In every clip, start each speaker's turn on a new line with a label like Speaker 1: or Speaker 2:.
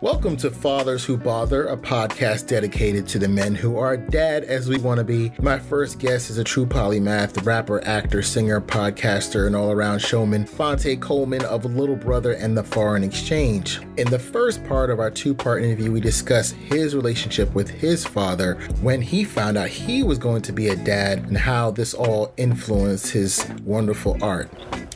Speaker 1: Welcome to Fathers Who Bother, a podcast dedicated to the men who are dad as we want to be. My first guest is a true polymath, rapper, actor, singer, podcaster, and all around showman, Phonte Coleman of Little Brother and the Foreign Exchange. In the first part of our two part interview, we discuss his relationship with his father when he found out he was going to be a dad and how this all influenced his wonderful art.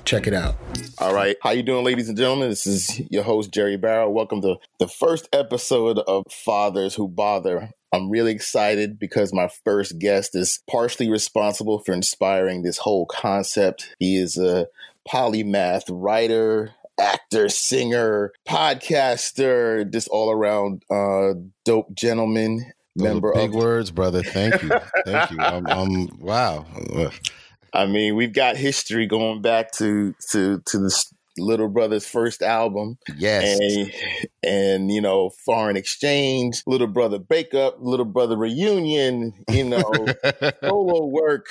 Speaker 1: Check it out.
Speaker 2: All right. How you doing, ladies and gentlemen? This is your host, Jerry Barrow. Welcome to the first episode of Fathers Who Bother. I'm really excited because my first guest is partially responsible for inspiring this whole concept. He is a polymath writer, actor, singer, podcaster, just all around uh, dope gentleman.
Speaker 3: Those
Speaker 2: member
Speaker 3: big
Speaker 2: of
Speaker 3: words, brother. Thank you, thank you. I'm, I'm wow.
Speaker 2: I mean, we've got history going back to to to the Little Brother's first album.
Speaker 3: Yes.
Speaker 2: And, and you know, foreign exchange, Little Brother breakup, Little Brother reunion, you know, solo work,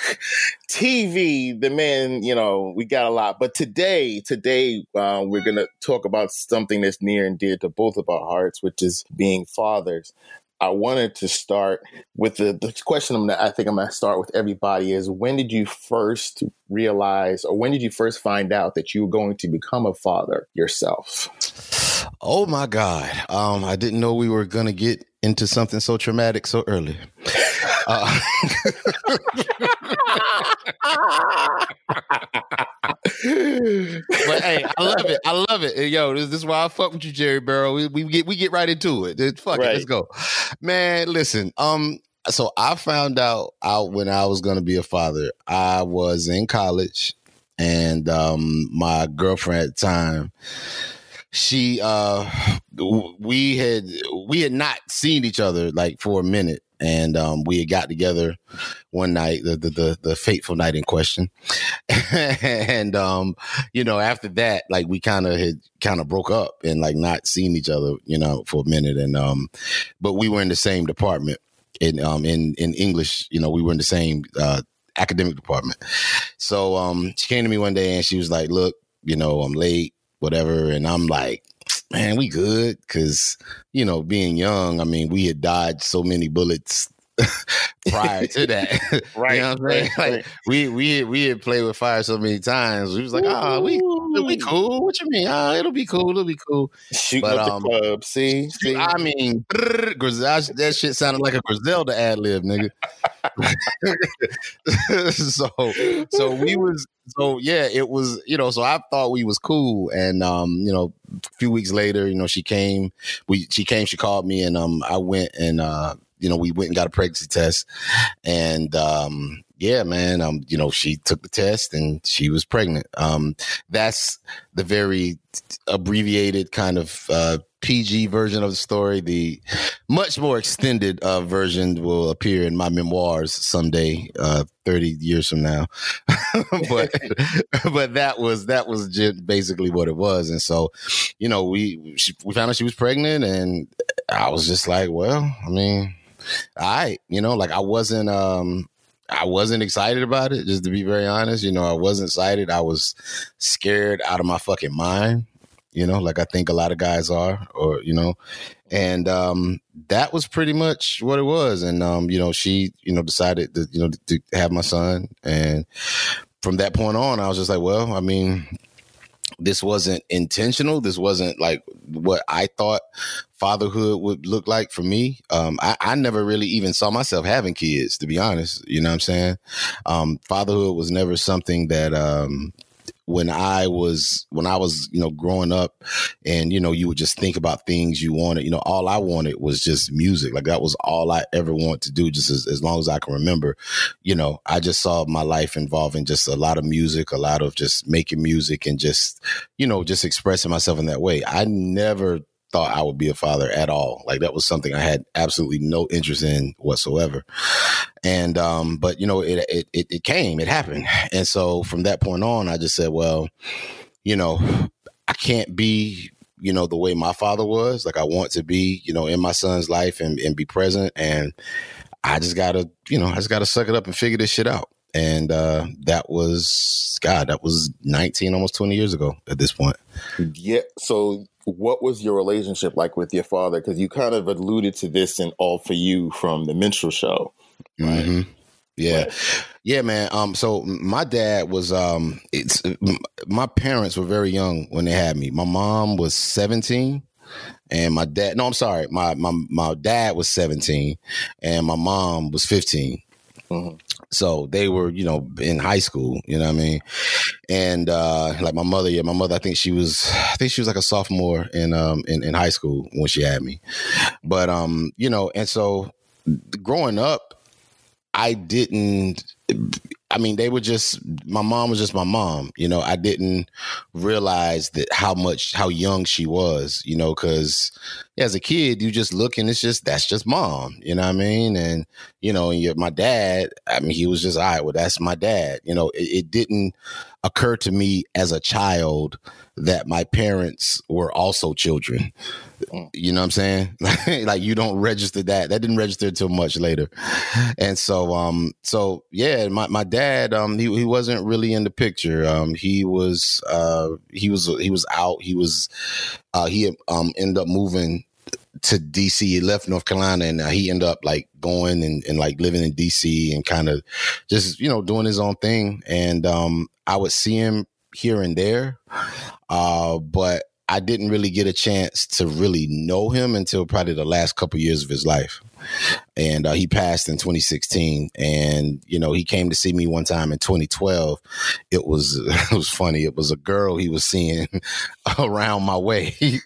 Speaker 2: TV. The man, you know, we got a lot. But today, today, uh, we're gonna talk about something that's near and dear to both of our hearts, which is being fathers. I wanted to start with the, the question I'm I think I'm going to start with everybody is when did you first realize or when did you first find out that you were going to become a father yourself?
Speaker 3: Oh my God. Um, I didn't know we were going to get into something so traumatic so early. Uh, but hey, I love it. I love it. Yo, this, this, is why I fuck with you, Jerry Barrow. We, we get we get right into it. Fuck right. it, let's go, man. Listen, um, so I found out out when I was going to be a father. I was in college, and um, my girlfriend at the time, she uh, we had we had not seen each other like for a minute and um, we had got together one night, the the the, the fateful night in question, and um, you know after that, like we kind of had kind of broke up and like not seen each other, you know, for a minute, and um, but we were in the same department in um in in English, you know, we were in the same uh, academic department. So um, she came to me one day and she was like, "Look, you know, I'm late, whatever," and I'm like man, we good because you know, being young, I mean, we had dodged so many bullets prior to that.
Speaker 2: right.
Speaker 3: you know what I'm saying?
Speaker 2: Right,
Speaker 3: like we we we had played with fire so many times. We was like, oh, we we cool. What you mean? Oh, it'll be cool. It'll be cool.
Speaker 2: Shooting but, up um, the club. See, see?
Speaker 3: I mean, that shit sounded like a Griselda ad lib, nigga. so so we was so yeah, it was you know. So I thought we was cool, and um, you know, a few weeks later, you know, she came. We she came. She called me, and um, I went and uh, you know, we went and got a pregnancy test, and um, yeah, man, um, you know, she took the test and she was pregnant. Um, that's the very abbreviated kind of uh, PG version of the story. The much more extended uh, version will appear in my memoirs someday, uh, thirty years from now. but but that was that was just basically what it was, and so you know we she, we found out she was pregnant, and I was just like, well, I mean, I you know like I wasn't um I wasn't excited about it, just to be very honest. You know, I wasn't excited. I was scared out of my fucking mind you know, like I think a lot of guys are, or you know, and um, that was pretty much what it was. And um, you know, she, you know, decided to, you know, to have my son, and from that point on, I was just like, well, I mean, this wasn't intentional. This wasn't like what I thought fatherhood would look like for me. Um, I, I, never really even saw myself having kids, to be honest. You know what I'm saying? Um, fatherhood was never something that um, when I was when I was you know growing up, and you know you would just think about things you wanted. You know, all I wanted was just music. Like that was all I ever wanted to do, just as, as long as I can remember. You know, I just saw my life involving just a lot of music, a lot of just making music, and just you know just expressing myself in that way. I never thought I would be a father at all. Like that was something I had absolutely no interest in whatsoever. And um, but you know, it it it, it came, it happened. And so from that point on, I just said, well, you know, I can't be you know the way my father was like i want to be you know in my son's life and, and be present and i just gotta you know i just gotta suck it up and figure this shit out and uh, that was God. That was nineteen, almost twenty years ago at this point.
Speaker 2: Yeah. So, what was your relationship like with your father? Because you kind of alluded to this in All for You from the Minstrel Show.
Speaker 3: Right. Mm-hmm. Yeah. Right. Yeah, man. Um, so my dad was um it's my parents were very young when they had me. My mom was 17 and my dad no, I'm sorry. My my my dad was 17 and my mom was 15. Mm-hmm. So they were, you know, in high school, you know what I mean? And uh like my mother, yeah, my mother, I think she was I think she was like a sophomore in um in, in high school when she had me. But um, you know, and so growing up, I didn't I mean, they were just my mom was just my mom. You know, I didn't realize that how much how young she was. You know, because as a kid, you just look and it's just that's just mom. You know what I mean? And you know, and my dad. I mean, he was just all right. Well, that's my dad. You know, it, it didn't occur to me as a child that my parents were also children. Mm. You know what I'm saying? like you don't register that. That didn't register until much later. And so um so yeah, my, my dad um he, he wasn't really in the picture. Um he was uh he was he was out. He was uh he um ended up moving to DC. He left North Carolina and uh, he ended up like going and, and like living in DC and kind of just, you know, doing his own thing. And um, I would see him here and there. Uh, but I didn't really get a chance to really know him until probably the last couple years of his life and uh, he passed in 2016. And you know, he came to see me one time in 2012. It was it was funny. It was a girl he was seeing around my way.
Speaker 2: that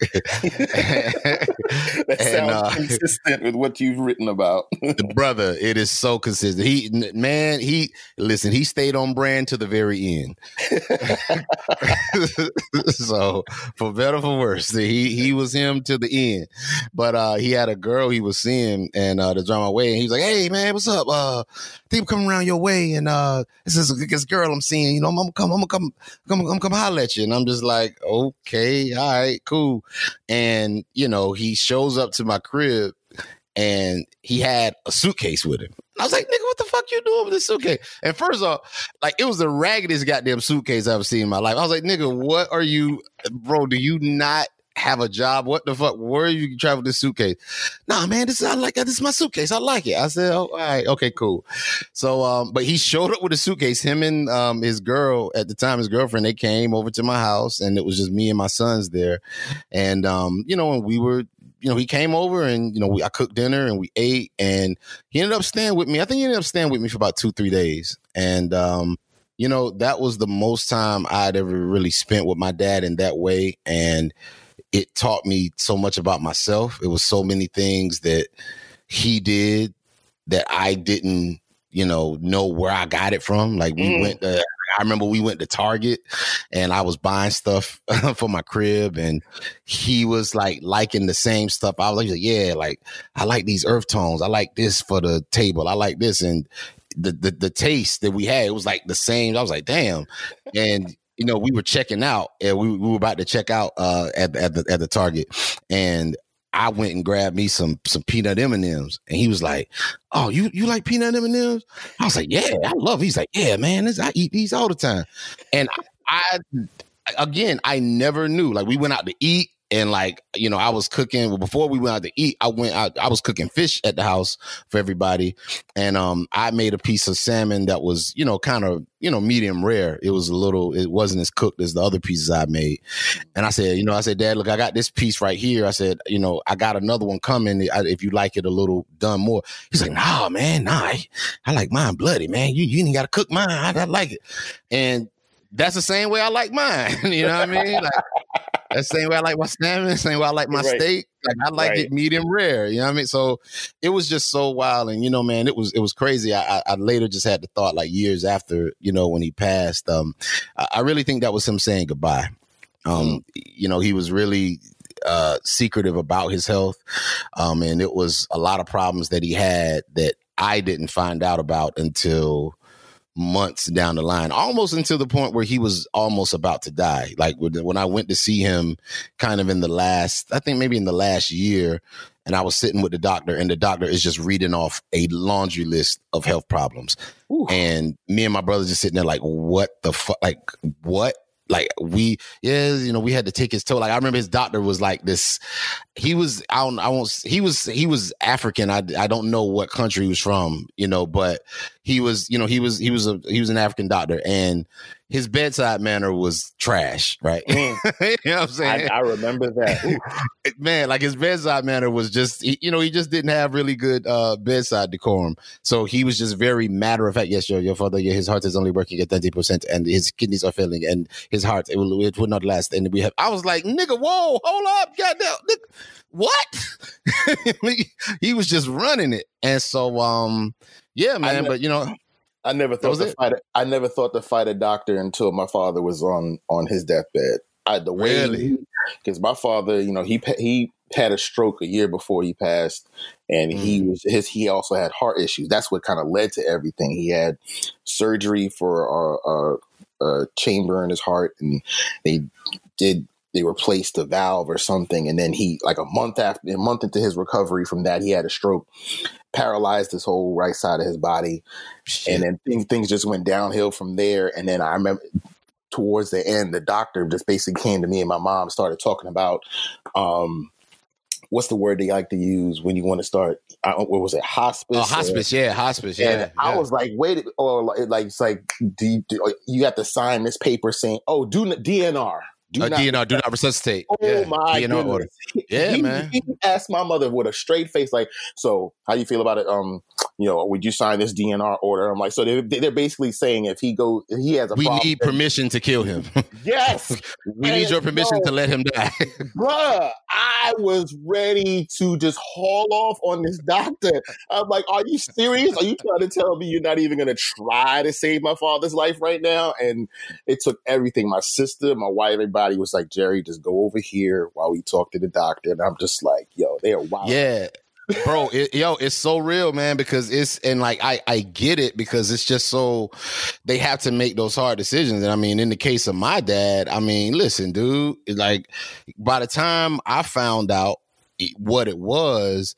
Speaker 2: sounds uh, consistent with what you've written about, The
Speaker 3: brother. It is so consistent. He man, he listen. He stayed on brand to the very end. so for better for worse, he he was him to the end. But uh, he had a girl he was seeing, and uh, the on my way, and he was like, "Hey man, what's up? Uh, I think I'm coming around your way, and uh, this is this girl I'm seeing. You know, I'm, gonna come, I'm gonna come, come, I'm come holler at you." And I'm just like, "Okay, all right, cool." And you know, he shows up to my crib, and he had a suitcase with him. I was like, nigga, what the fuck you doing with this suitcase? And first off, like it was the raggedest goddamn suitcase I've seen in my life. I was like, nigga, what are you, bro? Do you not have a job. What the fuck? Where are you travel this suitcase? Nah, man, this is I like this is my suitcase. I like it. I said, oh, all right, okay, cool. So, um, but he showed up with a suitcase. Him and um his girl at the time, his girlfriend, they came over to my house, and it was just me and my sons there. And um, you know, and we were you know, he came over and, you know, we, I cooked dinner and we ate and he ended up staying with me. I think he ended up staying with me for about two, three days. And, um, you know, that was the most time I'd ever really spent with my dad in that way. And, it taught me so much about myself. It was so many things that he did that I didn't, you know, know where I got it from. Like we mm. went to, I remember we went to Target and I was buying stuff for my crib and he was like liking the same stuff. I was like, yeah, like I like these earth tones. I like this for the table. I like this. And the, the, the taste that we had, it was like the same. I was like, damn. And you know, we were checking out and we, we were about to check out uh, at, at the at the Target, and I went and grabbed me some some peanut M and M's, and he was like, "Oh, you you like peanut M M's?" I was like, "Yeah, I love." He's like, "Yeah, man, this, I eat these all the time," and I, I again, I never knew. Like we went out to eat and like you know i was cooking well, before we went out to eat i went out i was cooking fish at the house for everybody. And um i made a piece of salmon that was you know kind of you know medium rare. It was a little it wasn't as cooked as the other pieces i made. And i said you know i said dad look i got this piece right here. I said you know i got another one coming. If you like it a little done more. He's like nah man nah i, I like mine bloody man. You you ain't gotta cook mine. I, I like it. And that's the same way I like mine. you know what I mean? Like the same way I like my salmon, same way I like my right. steak. Like I like right. it medium rare. You know what I mean? So it was just so wild, and you know, man, it was it was crazy. I, I later just had the thought, like years after, you know, when he passed. Um, I, I really think that was him saying goodbye. Um, mm. you know, he was really uh secretive about his health, um, and it was a lot of problems that he had that I didn't find out about until months down the line, almost until the point where he was almost about to die. Like when I went to see him, kind of in the last, I think maybe in the last year, and I was sitting with the doctor, and the doctor is just reading off a laundry list of health problems. Ooh. And me and my brother just sitting there like, what the fuck? Like, what? like we yeah you know we had to take his toe like i remember his doctor was like this he was i don't i won't he was he was african i i don't know what country he was from you know but he was you know he was he was a he was an african doctor and his bedside manner was trash, right? Mm. you know what I'm saying?
Speaker 2: I, I remember that.
Speaker 3: Man, like his bedside manner was just, he, you know, he just didn't have really good uh, bedside decorum. So he was just very matter of fact. Yes, your, your father, his heart is only working at 30% and his kidneys are failing and his heart, it will, it will not last. And we have, I was like, nigga, whoa, hold up, goddamn, nigga, what? he was just running it. And so, um, yeah, man, but you know,
Speaker 2: I never thought to fight. A, I never thought to fight a doctor until my father was on on his deathbed. I the way really because my father, you know, he he had a stroke a year before he passed, and mm. he was his. He also had heart issues. That's what kind of led to everything. He had surgery for a, a, a chamber in his heart, and they did they replaced the valve or something and then he like a month after a month into his recovery from that he had a stroke paralyzed his whole right side of his body Shit. and then things, things just went downhill from there and then i remember towards the end the doctor just basically came to me and my mom started talking about um what's the word they like to use when you want to start? Uh, what was it? Hospice.
Speaker 3: Oh, hospice. Or, yeah, hospice. Yeah,
Speaker 2: yeah. I was like, wait, or like, it's like, do you, do you have to sign this paper saying, oh, do DNR.
Speaker 3: Do uh, not, DNR, do not resuscitate.
Speaker 2: Oh yeah, my DNR goodness. order.
Speaker 3: Yeah,
Speaker 2: he,
Speaker 3: man.
Speaker 2: He asked my mother with a straight face, like, "So, how you feel about it? Um, you know, would you sign this DNR order?" I'm like, so they're, they're basically saying if he goes, if he has a,
Speaker 3: we
Speaker 2: problem,
Speaker 3: need permission to kill him.
Speaker 2: Yes,
Speaker 3: we and need your permission to let him die,
Speaker 2: bruh. I was ready to just haul off on this doctor. I'm like, are you serious? Are you trying to tell me you're not even going to try to save my father's life right now? And it took everything. My sister, my wife, everybody was like, Jerry, just go over here while we talk to the doctor. And I'm just like, yo, they are wild.
Speaker 3: Yeah. Bro it, yo it's so real man because it's and like i i get it because it's just so they have to make those hard decisions. And i mean in the case of my dad i mean listen dude like by the time i found out what it was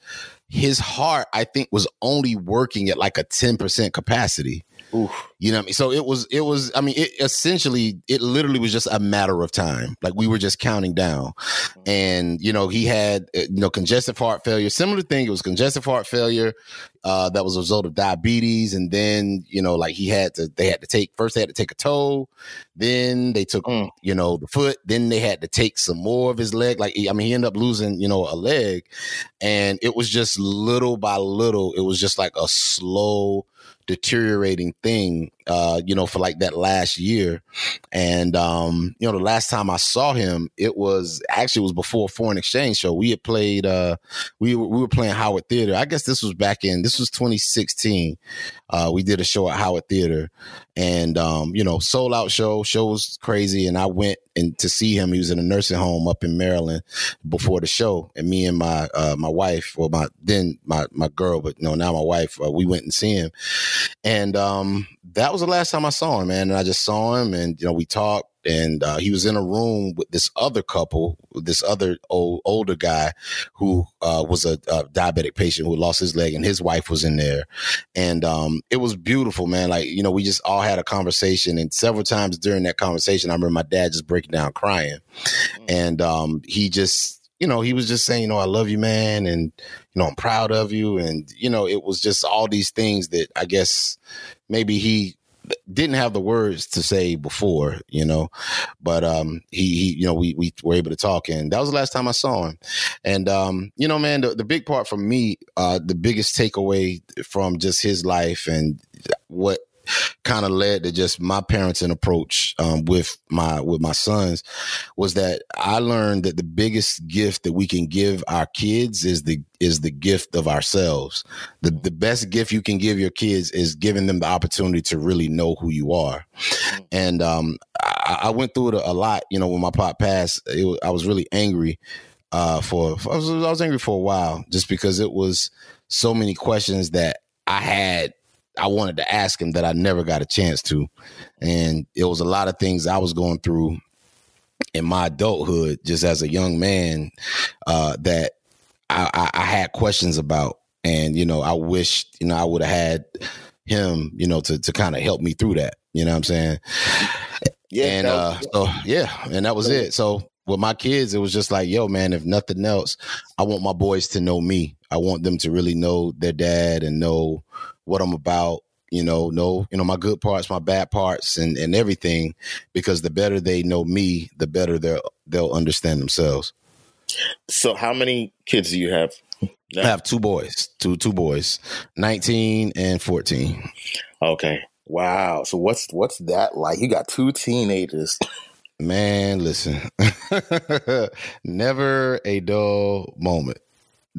Speaker 3: his heart i think was only working at like a 10% capacity Oof. You know what I mean? So it was, it was, I mean, it essentially, it literally was just a matter of time. Like we were just counting down. And, you know, he had, uh, you know, congestive heart failure, similar thing. It was congestive heart failure uh, that was a result of diabetes. And then, you know, like he had to, they had to take, first they had to take a toe. Then they took, mm. you know, the foot. Then they had to take some more of his leg. Like, I mean, he ended up losing, you know, a leg. And it was just little by little, it was just like a slow, deteriorating thing, uh, you know, for like that last year. And, um, you know, the last time I saw him, it was actually it was before foreign exchange show. We had played, uh, we, we were playing Howard Theater. I guess this was back in, this was 2016. Uh, we did a show at Howard Theater and, um, you know, sold out show, show was crazy. And I went and to see him. He was in a nursing home up in Maryland before the show. And me and my, uh, my wife, or my, then my, my girl, but no, now my wife, uh, we went and see him. And, um, that was the last time I saw him, man. And I just saw him and, you know, we talked and uh, he was in a room with this other couple, this other old, older guy who uh, was a, a, diabetic patient who lost his leg, and his wife was in there, and um, it was beautiful, man. Like you know, we just all had a conversation, and several times during that conversation, I remember my dad just breaking down crying, mm. and um, he just. You know, he was just saying, you know, I love you, man, and you know, I'm proud of you, and you know, it was just all these things that I guess maybe he didn't have the words to say before, you know, but um, he, he, you know, we we were able to talk, and that was the last time I saw him. And um, you know, man, the, the big part for me, uh, the biggest takeaway from just his life and what kind of led to just my parenting approach um, with my with my sons was that I learned that the biggest gift that we can give our kids is the is the gift of ourselves. The the best gift you can give your kids is giving them the opportunity to really know who you are. And um, I, I, went through it a, a, lot. You know, when my pop passed, it, I was really angry. Uh, for, for I, was, I was angry for a while just because it was so many questions that I had I wanted to ask him that I never got a chance to. And it was a lot of things I was going through in my adulthood, just as a young man, uh, that I, I, I had questions about. And, you know, I wished, you know, I would have had him, you know, to to kind of help me through that. You know what I'm saying? Yeah. And uh so yeah, and that was it. So with my kids, it was just like, yo, man, if nothing else, I want my boys to know me. I want them to really know their dad and know what I'm about, you know, know, you know, my good parts, my bad parts and, and everything, because the better they know me, the better they'll they'll understand themselves.
Speaker 2: So how many kids do you have?
Speaker 3: I have two boys, two two boys, 19 and 14.
Speaker 2: Okay. Wow. So what's what's that like? You got two teenagers.
Speaker 3: Man, listen. Never a dull moment.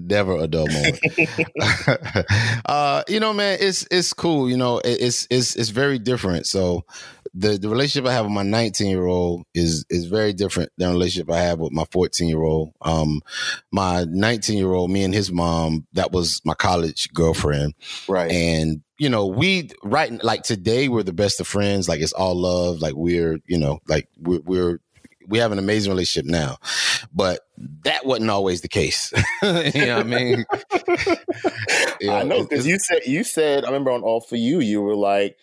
Speaker 3: Never a dull moment. uh, you know, man, it's it's cool. You know, it's it's it's very different. So the the relationship I have with my 19 year old is is very different than the relationship I have with my 14 year old. Um, my 19 year old, me and his mom, that was my college girlfriend,
Speaker 2: right?
Speaker 3: And you know, we right like today we're the best of friends. Like it's all love. Like we're you know like we're, we're we have an amazing relationship now, but that wasn't always the case. you know what I mean?
Speaker 2: yeah, I know because you said you said I remember on All for You you were like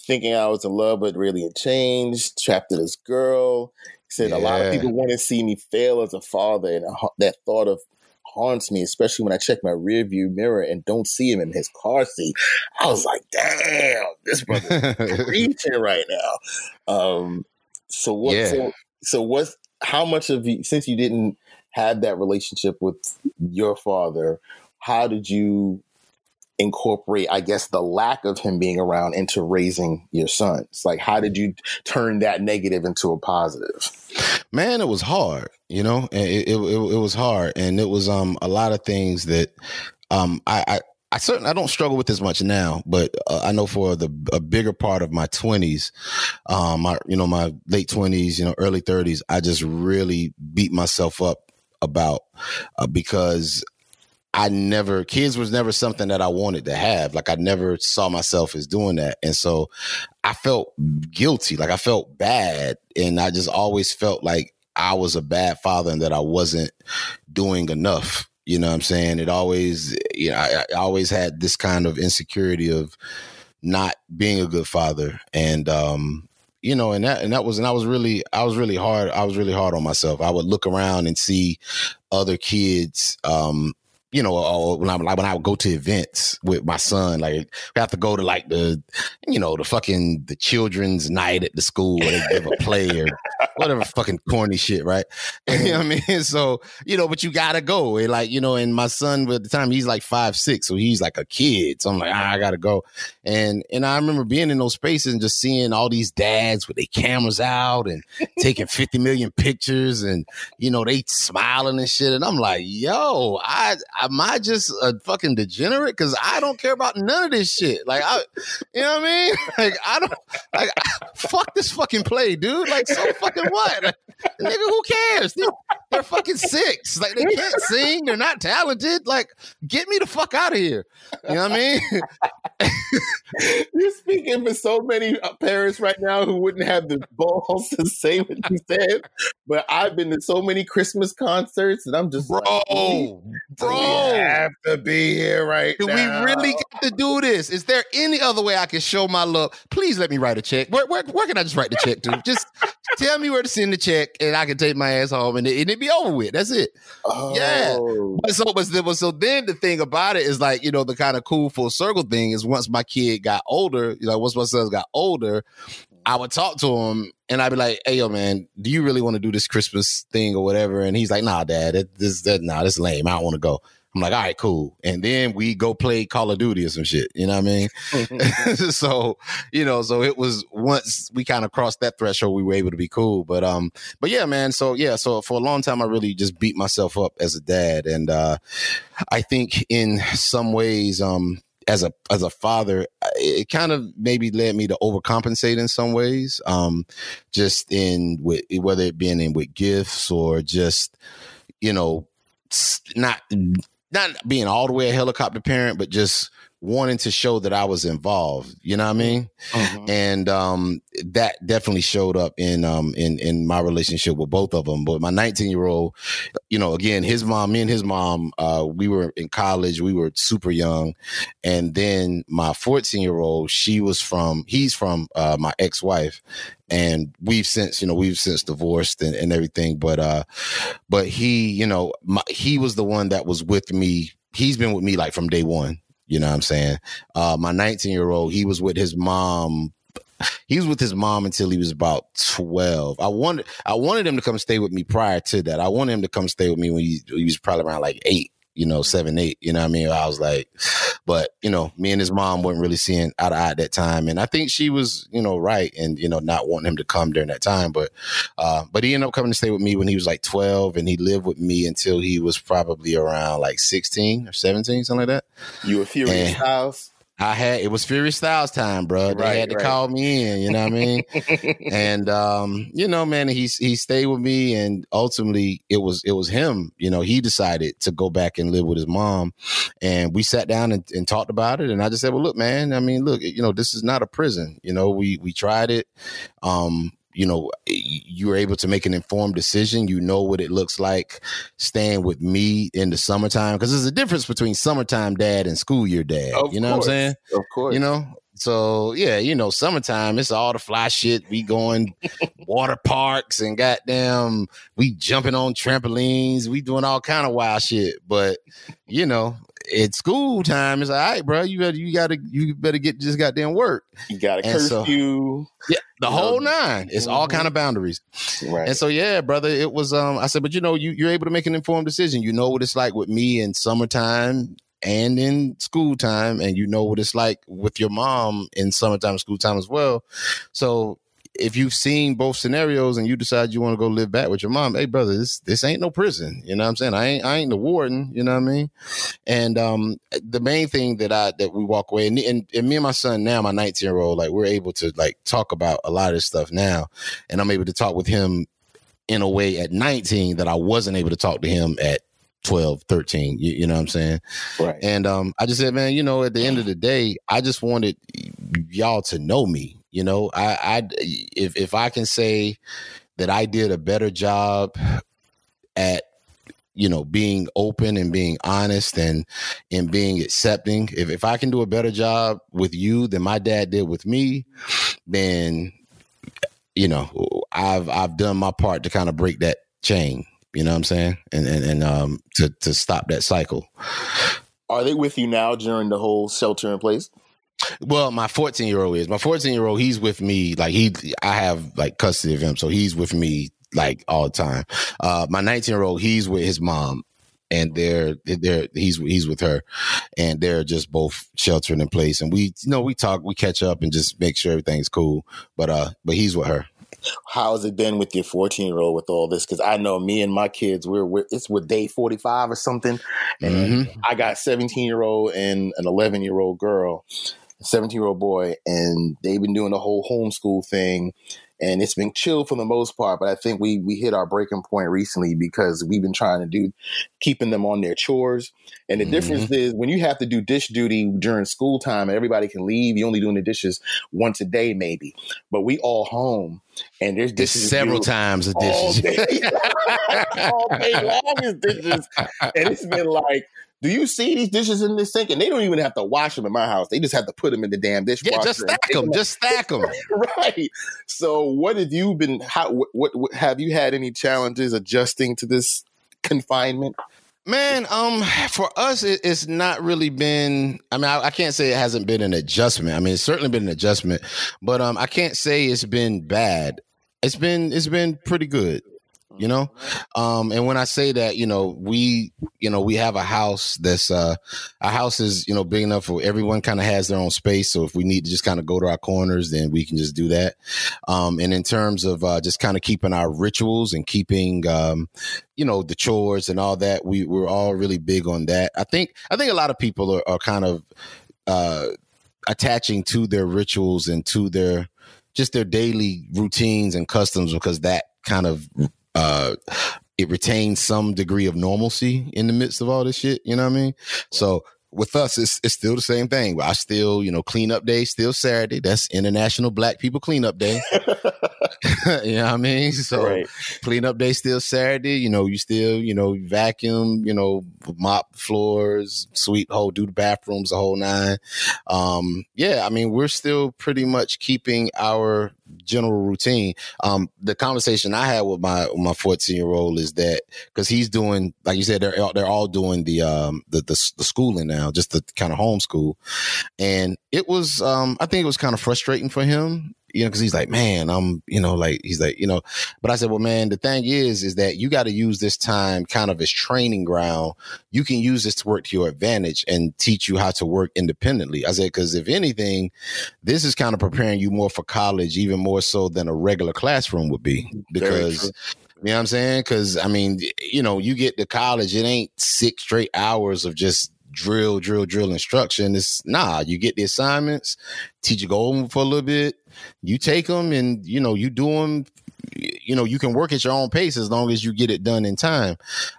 Speaker 2: thinking I was in love, but really it changed. Trapped in this girl. He said yeah. a lot of people want to see me fail as a father, and that thought of haunts me, especially when I check my rear view mirror and don't see him in his car seat. I was like, damn, this brother preaching right now. Um, so what? Yeah. So, so what's how much of you since you didn't have that relationship with your father? How did you incorporate, I guess, the lack of him being around into raising your sons? Like, how did you turn that negative into a positive?
Speaker 3: Man, it was hard. You know, it it, it, it was hard, and it was um a lot of things that um I. I certainly I don't struggle with as much now, but uh, I know for the a bigger part of my twenties, um, my you know my late twenties, you know early thirties, I just really beat myself up about uh, because I never kids was never something that I wanted to have. Like I never saw myself as doing that. And so I felt guilty. Like I felt bad. And I just always felt like I was a bad father and that I wasn't doing enough. You know what I'm saying? It always you know, I, I always had this kind of insecurity of not being a good father. And um you know, and that and that was and I was really I was really hard I was really hard on myself. I would look around and see other kids um you know, when I like when I would go to events with my son, like we have to go to like the, you know, the fucking the children's night at the school where they give a play or whatever fucking corny shit, right? you know what I mean? So you know, but you gotta go. And like you know, and my son at the time he's like five six, so he's like a kid. So I'm like, ah, I gotta go. And and I remember being in those spaces and just seeing all these dads with their cameras out and taking 50 million pictures and you know they smiling and shit. And I'm like, yo, I am I just a fucking degenerate? Because I don't care about none of this shit. Like, I, you know what I mean? Like, I don't, like, fuck this fucking play, dude. Like, so fucking what? Like, nigga, who cares? They're, they're fucking six. Like, they can't sing. They're not talented. Like, get me the fuck out of here. You know what I mean?
Speaker 2: You're speaking for so many uh, parents right now who wouldn't have the balls to say what you said. But I've been to so many Christmas concerts, and I'm just
Speaker 3: bro,
Speaker 2: like,
Speaker 3: bro
Speaker 2: have to be here right
Speaker 3: do
Speaker 2: now.
Speaker 3: we really get to do this? Is there any other way I can show my love? Please let me write a check. Where, where, where can I just write the check to? Just tell me where to send the check, and I can take my ass home, and, it, and it'd be over with. That's it. Oh. Yeah. But so, but, so then the thing about it is like you know the kind of cool full circle thing is once my kid got older, you know, once my sons got older, I would talk to him and I'd be like, "Hey, yo, man, do you really want to do this Christmas thing or whatever?" And he's like, "Nah, Dad, it, this, that, nah, this lame. I don't want to go." I'm like, all right, cool. And then we go play Call of Duty or some shit. You know what I mean? so, you know, so it was once we kind of crossed that threshold, we were able to be cool. But um, but yeah, man. So yeah, so for a long time I really just beat myself up as a dad. And uh I think in some ways, um, as a as a father, it kind of maybe led me to overcompensate in some ways. Um, just in with whether it being in with gifts or just, you know, not not being all the way a helicopter parent, but just wanting to show that I was involved. You know what I mean? Mm-hmm. And um, that definitely showed up in um in in my relationship with both of them. But my 19 year old, you know, again, his mom, me and his mom, uh, we were in college. We were super young, and then my 14 year old, she was from he's from uh, my ex wife, and we've since you know we've since divorced and, and everything. But uh, but he, you know, my, he was the one that was with me. He's been with me like from day one you know what I'm saying? Uh, my 19 year old, he was with his mom. He was with his mom until he was about 12. I wanted, I wanted him to come stay with me prior to that. I wanted him to come stay with me when he, he was probably around like eight you know, seven, eight, you know what I mean? I was like, but, you know, me and his mom weren't really seeing eye to eye at that time. And I think she was, you know, right and, you know, not wanting him to come during that time. But, uh, but he ended up coming to stay with me when he was like 12 and he lived with me until he was probably around like 16 or 17, something like that.
Speaker 2: You were Furious House?
Speaker 3: I had it was Furious Styles time, bro. They right, had to right. call me in, you know what I mean? and um, you know, man, he he stayed with me, and ultimately it was it was him. You know, he decided to go back and live with his mom, and we sat down and, and talked about it. And I just said, well, look, man, I mean, look, you know, this is not a prison. You know, we we tried it. Um, you know you were able to make an informed decision you know what it looks like staying with me in the summertime because there's a difference between summertime dad and school year dad of you know
Speaker 2: course.
Speaker 3: what i'm saying
Speaker 2: of course
Speaker 3: you know so yeah you know summertime it's all the fly shit we going water parks and goddamn we jumping on trampolines we doing all kind of wild shit but you know at school time, it's like, all right, bro. You better you gotta you better get just goddamn work.
Speaker 2: You gotta curfew. So,
Speaker 3: yeah, the whole know. nine. It's mm-hmm. all kind of boundaries. Right. And so yeah, brother, it was um I said, but you know, you you're able to make an informed decision. You know what it's like with me in summertime and in school time, and you know what it's like with your mom in summertime, school time as well. So if you've seen both scenarios and you decide you want to go live back with your mom, hey brother, this this ain't no prison. You know what I'm saying? I ain't I ain't the warden, you know what I mean? And um the main thing that I that we walk away and, and, and me and my son now, my 19 year old, like we're able to like talk about a lot of this stuff now. And I'm able to talk with him in a way at 19 that I wasn't able to talk to him at 12, 13. You, you, know what I'm saying?
Speaker 2: Right.
Speaker 3: And um, I just said, man, you know, at the end of the day, I just wanted y'all to know me. You know, I, I if if I can say that I did a better job at you know being open and being honest and and being accepting if, if i can do a better job with you than my dad did with me then you know i've i've done my part to kind of break that chain you know what i'm saying? And and, and um to to stop that cycle.
Speaker 2: Are they with you now during the whole shelter in place
Speaker 3: well, my 14 year old is my 14 year old. He's with me. Like he, I have like custody of him, so he's with me like all the time. Uh, my 19 year old, he's with his mom, and they're they're he's he's with her, and they're just both sheltering in place. And we, you know, we talk, we catch up, and just make sure everything's cool. But uh, but he's with her.
Speaker 2: How has it been with your 14 year old with all this? Because I know me and my kids, we're, we're it's with day 45 or something, and mm-hmm. I got 17 year old and an 11 year old girl 17 year old boy, and they've been doing the whole homeschool thing. And it's been chill for the most part, but I think we we hit our breaking point recently because we've been trying to do keeping them on their chores. And the mm-hmm. difference is when you have to do dish duty during school time and everybody can leave, you're only doing the dishes once a day, maybe. But we all home and there's dishes
Speaker 3: several times a dishes.
Speaker 2: All day, all day long is dishes. And it's been like do you see these dishes in this sink? And they don't even have to wash them in my house. They just have to put them in the damn dishwasher.
Speaker 3: Yeah, just stack them. Just stack them.
Speaker 2: right. So, what have you been? How? What, what, what? Have you had any challenges adjusting to this confinement?
Speaker 3: Man, um, for us, it, it's not really been. I mean, I, I, can't say it hasn't been an adjustment. I mean, it's certainly been an adjustment, but um, I can't say it's been bad. It's been it's been pretty good you know? Um and when i say that you know we you know we have a house that's uh our house is you know big enough for everyone kind of has their own space. So if we need to just kind of go to our corners then we can just do that. Um and in terms of uh just kind of keeping our rituals and keeping um you know the chores and all that we we're all really big on that. I think i think a lot of people are, are kind of uh attaching to their rituals and to their just their daily routines and customs because that kind of uh it retains some degree of normalcy in the midst of all this shit. You know what I mean? So with us, it's it's still the same thing. I still, you know, cleanup day still Saturday. That's International Black People Cleanup Day. you know what I mean? So right. cleanup day still Saturday. You know, you still, you know, vacuum, you know, mop floors, sweep whole, do the bathrooms, the whole nine. Um, yeah, I mean, we're still pretty much keeping our general routine. Um, the conversation I had with my my 14 year old is that because he's doing, like you said, they're they're all doing the um the the, the schooling now, just the kind of homeschool, and it was um I think it was kind of frustrating for him you know, because he's like, man, I'm, you know, like he's like, you know, but I said, well, man, the thing is, is that you got to use this time kind of as training ground. You can use this to work to your advantage and teach you how to work independently. I said, because if anything, this is kind of preparing you more for college, even more so than a regular classroom would be, because. You know what I'm saying? Because I mean, you know, you get to college, it ain't six straight hours of just drill, drill, drill instruction. It's nah, you get the assignments, teacher go over for a little bit, you take them and you know, you do them you know, you can work at your own pace as long as you get it done in time.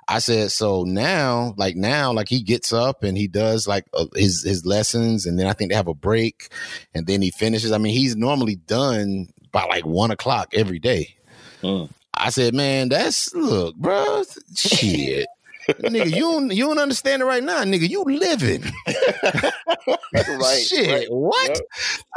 Speaker 3: I said, so now, like now, like he gets up and he does like uh, his his lessons, and then I think they have a break, and then he finishes. I mean, he's normally done by like one o'clock every day. Mm. I said, man, that's look, bro, shit nigga, you don't, you don't understand it right now, nigga. You living. right. Shit. Right. What? Yep.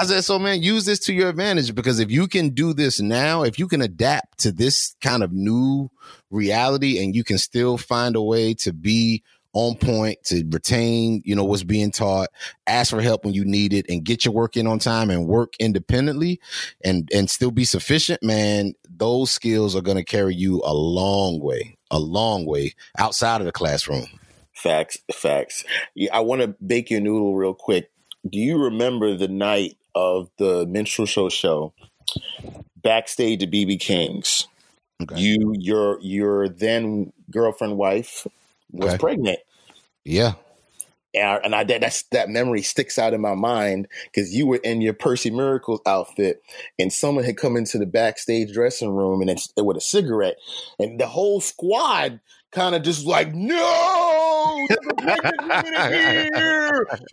Speaker 3: I said, so man, use this to your advantage because if you can do this now, if you can adapt to this kind of new reality and you can still find a way to be on point to retain, you know, what's being taught, ask for help when you need it and get your work in on time and work independently and and still be sufficient, man, those skills are going to carry you a long way a long way outside of the classroom.
Speaker 2: Facts, facts. Yeah, I want to bake your noodle real quick. Do you remember the night of the minstrel show show backstage at BB King's? Okay. You, your, your then girlfriend wife was okay. pregnant.
Speaker 3: Yeah
Speaker 2: and, and I that's that memory sticks out in my mind because you were in your Percy Miracles outfit, and someone had come into the backstage dressing room and it's with a cigarette, and the whole squad kind of just like, no,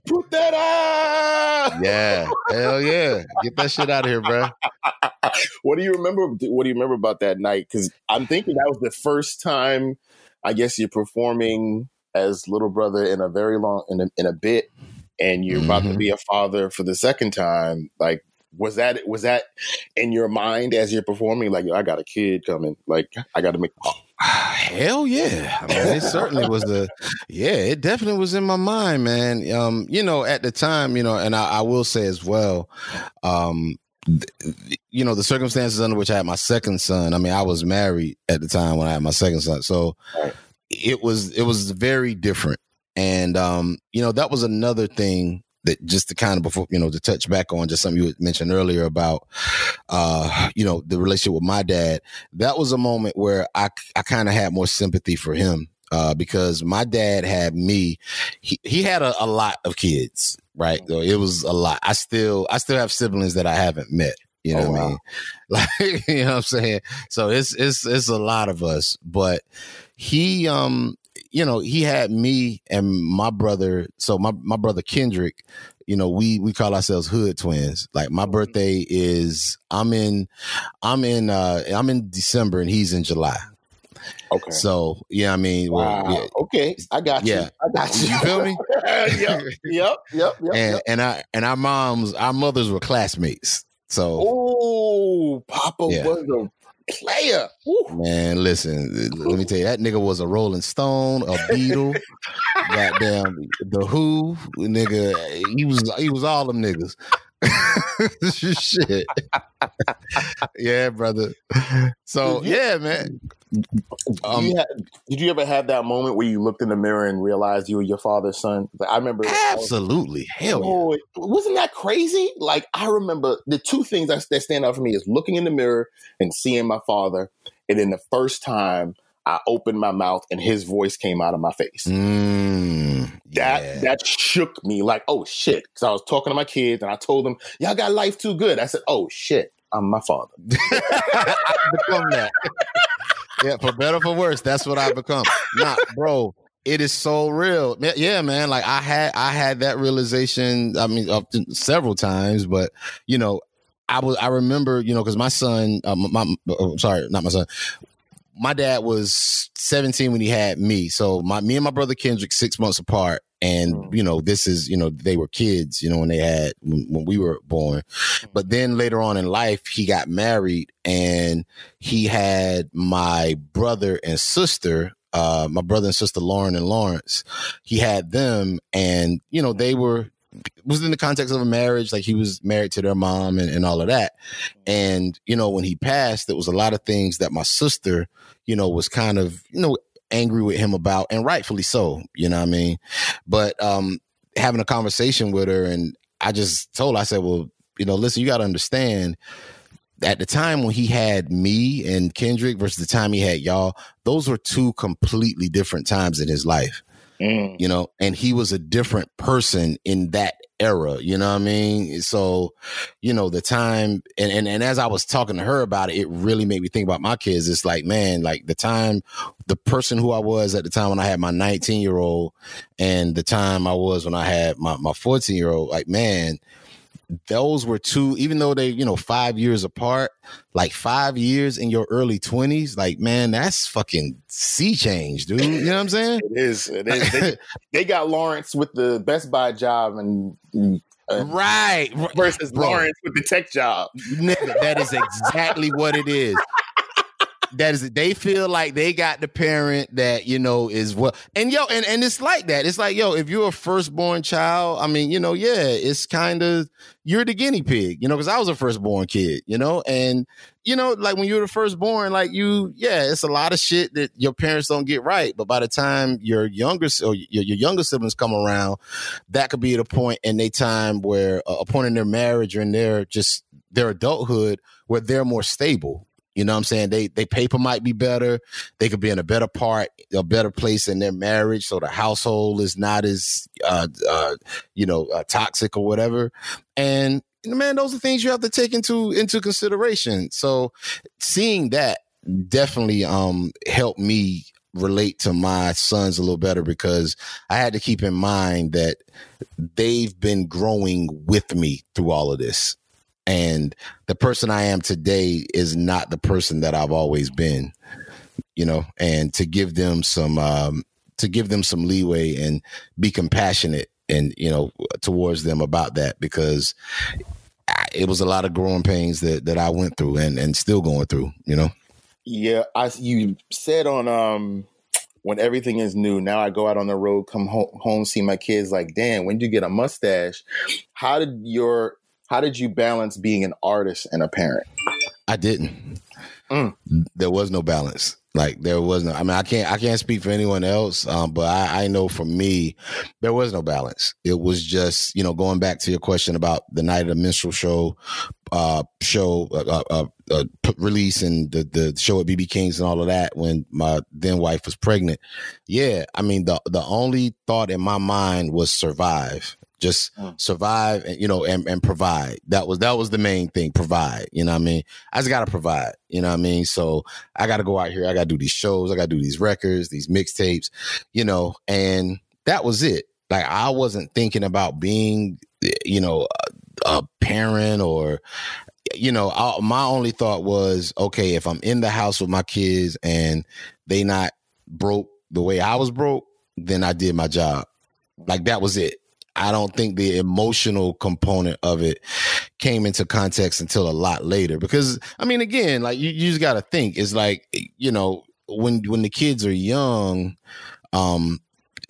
Speaker 2: put that on.
Speaker 3: Yeah, hell yeah, get that shit out of here, bro.
Speaker 2: what do you remember? What do you remember about that night? Because I'm thinking that was the first time, I guess, you're performing as little brother in a very long in a, in a bit, and you're mm-hmm. about to mm-hmm. be a father for the second time. Like, was that was that in your mind as you're performing? Like, I got a kid coming. Like, I got to make.
Speaker 3: Hell yeah! I mean, it certainly was the. Yeah, it definitely was in my mind, man. Um, you know, at the time, you know, and I, I will say as well, um, you know the circumstances under which I had my second son. I mean, I was married at the time when I had my second son, so right it was it was very different. And um you know that was another thing that just to kind of before you know to touch back on just something you mentioned earlier about uh you know the relationship with my dad. That was a moment where i i kind of had more sympathy for him uh because my dad had me he, he had a, a lot of kids right? So it was a lot. I still i still have siblings that i haven't met you know oh, what wow. I mean? Like, you know what I'm saying? So it's it's it's a lot of us, but he um you know he had me and my brother so my my brother kendrick you know we we call ourselves hood twins like my mm-hmm. birthday is i'm in i'm in uh i'm in december and he's in july
Speaker 2: Okay.
Speaker 3: So yeah, I mean,
Speaker 2: wow.
Speaker 3: Well, yeah.
Speaker 2: Okay, I got you. I got you.
Speaker 3: You feel me?
Speaker 2: yep, yep, yep, yep.
Speaker 3: And, and I and our moms, our mothers were classmates. So
Speaker 2: oh, Papa yeah. was a player. Woo.
Speaker 3: Man, listen, let me tell you, that nigga was a Rolling Stone, a Beatle, goddamn the Who, nigga. He was he was all them niggas. Shit. yeah, brother. So yeah, man.
Speaker 2: Um, you did you ever have that moment where you looked in the mirror and realized you were your father's son? I remember.
Speaker 3: Absolutely, was, hell oh, yeah.
Speaker 2: Wasn't that crazy? Like I remember the two things that, that stand out for me is looking in the mirror and seeing my father, and then the first time I opened my mouth and his voice came out of my face.
Speaker 3: Mm,
Speaker 2: yeah. That that shook me like, oh shit. Cause I was talking to my kids and I told them, Y'all got life too good. I said, Oh shit, I'm my father.
Speaker 3: I become that. Yeah, for better for worse, that's what I become. Not, bro. it is so real. Yeah, man. Like I had I had that realization. I mean, several times, but you know, I was I remember you know because my son, uh, my oh, sorry, not my son. My dad was 17 when he had me. So my me and my brother Kendrick six months apart. And mm. you know, this is you know they were kids, you know, when they had when, when we were born. But then later on in life, he got married, and he had my brother and sister uh, my brother and sister Lauren and Lawrence. He had them, and you know they were was in the context of a marriage, like he was married to their mom and, and all of that. And you know when he passed, there was a lot of things that my sister, you know, was kind of you know angry with him about, and rightfully so. You know what I mean? But um, having a conversation with her, and I just told her, I said, well, you know, listen, you got to understand at the time when he had me and Kendrick versus the time he had y'all, those were two completely different times in his life. Mm. You know, and he was a different person in that era, you know what I mean? So, you know, the time and, and and as I was talking to her about it, it really made me think about my kids. It's like, man, like the time the person who I was at the time when I had my 19 year old and the time I was when I had my, my 14 year old, like, man, those were two, even though they, you know, five years apart, like five years in your early 20s, like, man, that's fucking sea change, dude. You know what I'm saying?
Speaker 2: it is. It is. They, they, got Lawrence with the Best Buy job and.
Speaker 3: Uh, right
Speaker 2: versus Bro. Lawrence with the tech job.
Speaker 3: that is exactly what it is that is they feel like they got the parent that you know is well and yo and, and it's like that. It's like yo if you're a firstborn child i mean you know yeah it's kind of you're the guinea pig you know because i was a firstborn kid you know and you know like when you're the firstborn like you yeah it's a lot of shit that your parents don't get right but by the time your younger or your, your younger siblings come around that could be at a point in their time where uh, a point in their marriage or in their just their adulthood where they're more stable you know what I'm saying? They they paper might be better. They could be in a better part, a better place in their marriage, so the household is not as uh, uh you know uh, toxic or whatever. And man, those are things you have to take into into consideration. So seeing that definitely um helped me relate to my sons a little better because I had to keep in mind that they've been growing with me through all of this and the person I am today is not the person that I've always been, you know, and to give them some, um, to give them some leeway and be compassionate and, you know, towards them about that because it was a lot of growing pains that, that I went through and, and still going through, you know?
Speaker 2: Yeah. I, you said on, um, when everything is new, now I go out on the road, come home, home see my kids like, damn, when did you get a mustache? How did your how did you balance being an artist and a parent?
Speaker 3: I didn't. Mm. There was no balance. Like there was no. I mean, I can't. I can't speak for anyone else. Um, but I, I know for me, there was no balance. It was just you know going back to your question about the night of the minstrel show, uh, show uh, uh, uh, release and the the show at BB King's and all of that when my then wife was pregnant. Yeah, I mean the the only thought in my mind was survive just mm. survive and you know and, and provide. That was that was the main thing provide you know what i mean? I just gotta provide you know what i mean? So i gotta go out here i gotta do these shows i gotta do these records these mixtapes you know and that was it. Like i wasn't thinking about being you know a, a parent or you know I, my only thought was okay if i'm in the house with my kids and they not broke the way i was broke then i did my job. Like that was it I don't think the emotional component of it came into context until a lot later. Because I mean, again, like you, you just got to think. It's like you know when when the kids are young, um,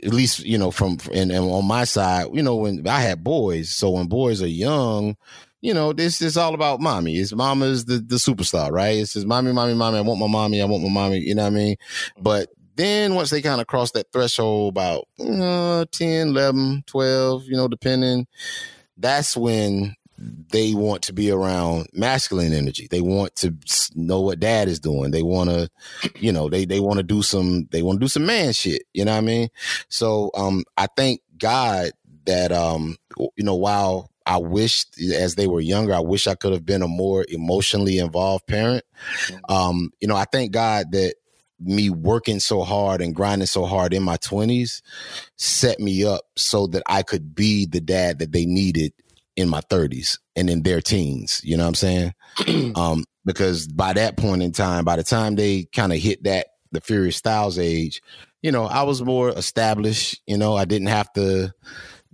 Speaker 3: at least you know from and, and on my side, you know when I had boys, so when boys are young, you know, this is all about mommy. It's mama's the, the superstar, right? It says mommy, mommy, mommy. I want my mommy. I want my mommy. You know what I mean? But then once they kind of cross that threshold about uh, 10, 11, 12, you know, depending, that's when they want to be around masculine energy. They want to know what dad is doing. They want to, you know, they they want to do some they want to do some man shit, you know what I mean? So um I thank God that um you know while I wish as they were younger, I wish I could have been a more emotionally involved parent. Um, you know, I thank God that me working so hard and grinding so hard in my 20s set me up so that I could be the dad that they needed in my 30s and in their teens. You know what I'm saying? um, because by that point in time, by the time they kind of hit that the Furious Styles age, you know, I was more established. You know, I didn't have to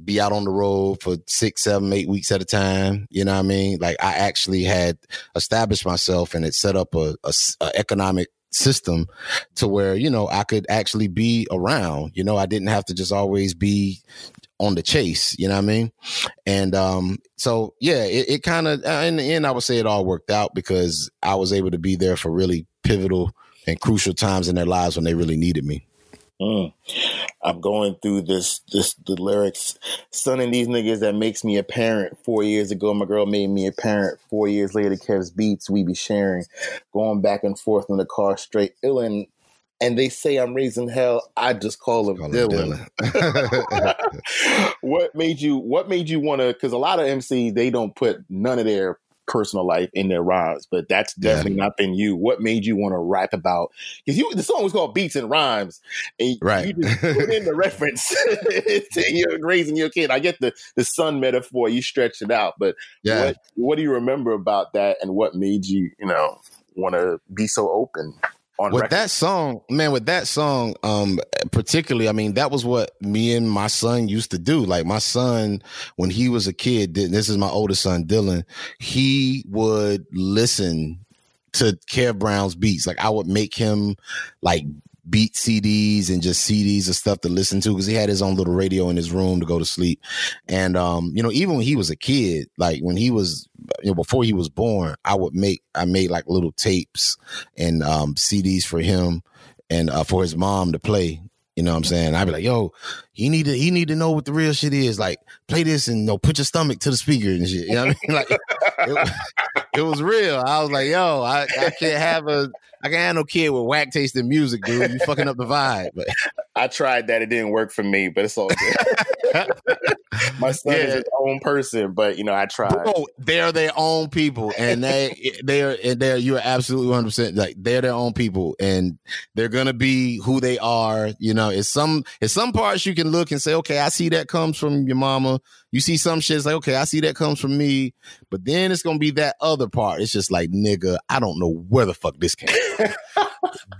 Speaker 3: be out on the road for six, seven, eight weeks at a time. You know what I mean? Like I actually had established myself and it set up a, a, a economic system to where you know I could actually be around. You know, I didn't have to just always be on the chase. You know what I mean? And um, so yeah, it, it kind of in the end, I would say it all worked out because I was able to be there for really pivotal and crucial times in their lives when they really needed me.
Speaker 2: Mm. I'm going through this this the lyrics. Son and these niggas that makes me a parent. Four years ago, my girl made me a parent. Four years later, Kev's beats we be sharing, going back and forth in the car straight illin. And they say I'm raising hell. I just call him call Dylan. Dylan. what made you? What made you want to? Because a lot of MCs they don't put none of their personal life in their rhymes, but that's definitely yeah. not been you. What made you want to rap about? Because you, the song was called Beats and Rhymes, and right. you just put in the reference to your raising your kid. I get the the son metaphor, you stretch it out, but yeah. what what do you remember about that, and what made you, you know, want to be so open?
Speaker 3: On with record. that song, man, with that song, um, particularly, I mean, that was what me and my son used to do. Like my son, when he was a kid, this is my oldest son, Dylan, he would listen to Kev Brown's beats. Like I would make him like beat CDs and just CDs and stuff to listen to because he had his own little radio in his room to go to sleep. And um, you know, even when he was a kid, like when he was, you know, before he was born, I would make I made like little tapes and um CDs for him and uh, for his mom to play. You know what I'm saying? I'd be like, yo, he need to he need to know what the real shit is. Like, play this and you know, put your stomach to the speaker and shit. You know what I mean? Like it, it was real. I was like, yo, I, I can't have a I can't have no kid with whack tasting music, dude. You fucking up the vibe. But
Speaker 2: I tried that; it didn't work for me. But it's all good. My son yeah. is his own person, but you know, I tried.
Speaker 3: Bro, they're their own people, and they they're and they're you're absolutely one hundred percent like they're their own people, and they're gonna be who they are. You know, it's some it's some parts you can look and say, okay, I see that comes from your mama. You see some shit, it's like, okay, I see that comes from me. But then it's gonna be that other part. It's just like, nigga, I don't know where the fuck this came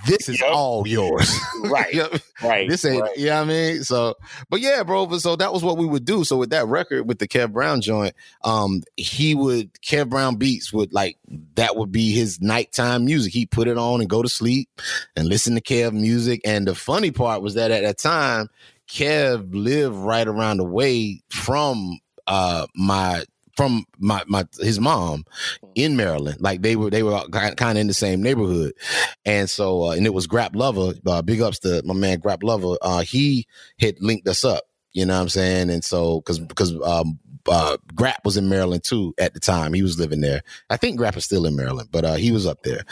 Speaker 3: this is yep. all yours.
Speaker 2: right. Right.
Speaker 3: This ain't,
Speaker 2: right.
Speaker 3: you know what I mean? So, but yeah, bro. But so that was what we would do. So with that record, with the Kev Brown joint, um, he would, Kev Brown beats would like, that would be his nighttime music. He'd put it on and go to sleep and listen to Kev music. And the funny part was that at that time, Kev lived right around the way from uh my from my my his mom in Maryland. Like they were they were kind of in the same neighborhood, and so uh, and it was Grap Luva. Uh, big ups to my man Grap Luva. Uh, he had linked us up. You know what I'm saying? And so because because um, uh, Grap was in Maryland too at the time. He was living there. I think Grap is still in Maryland, but uh, he was up there.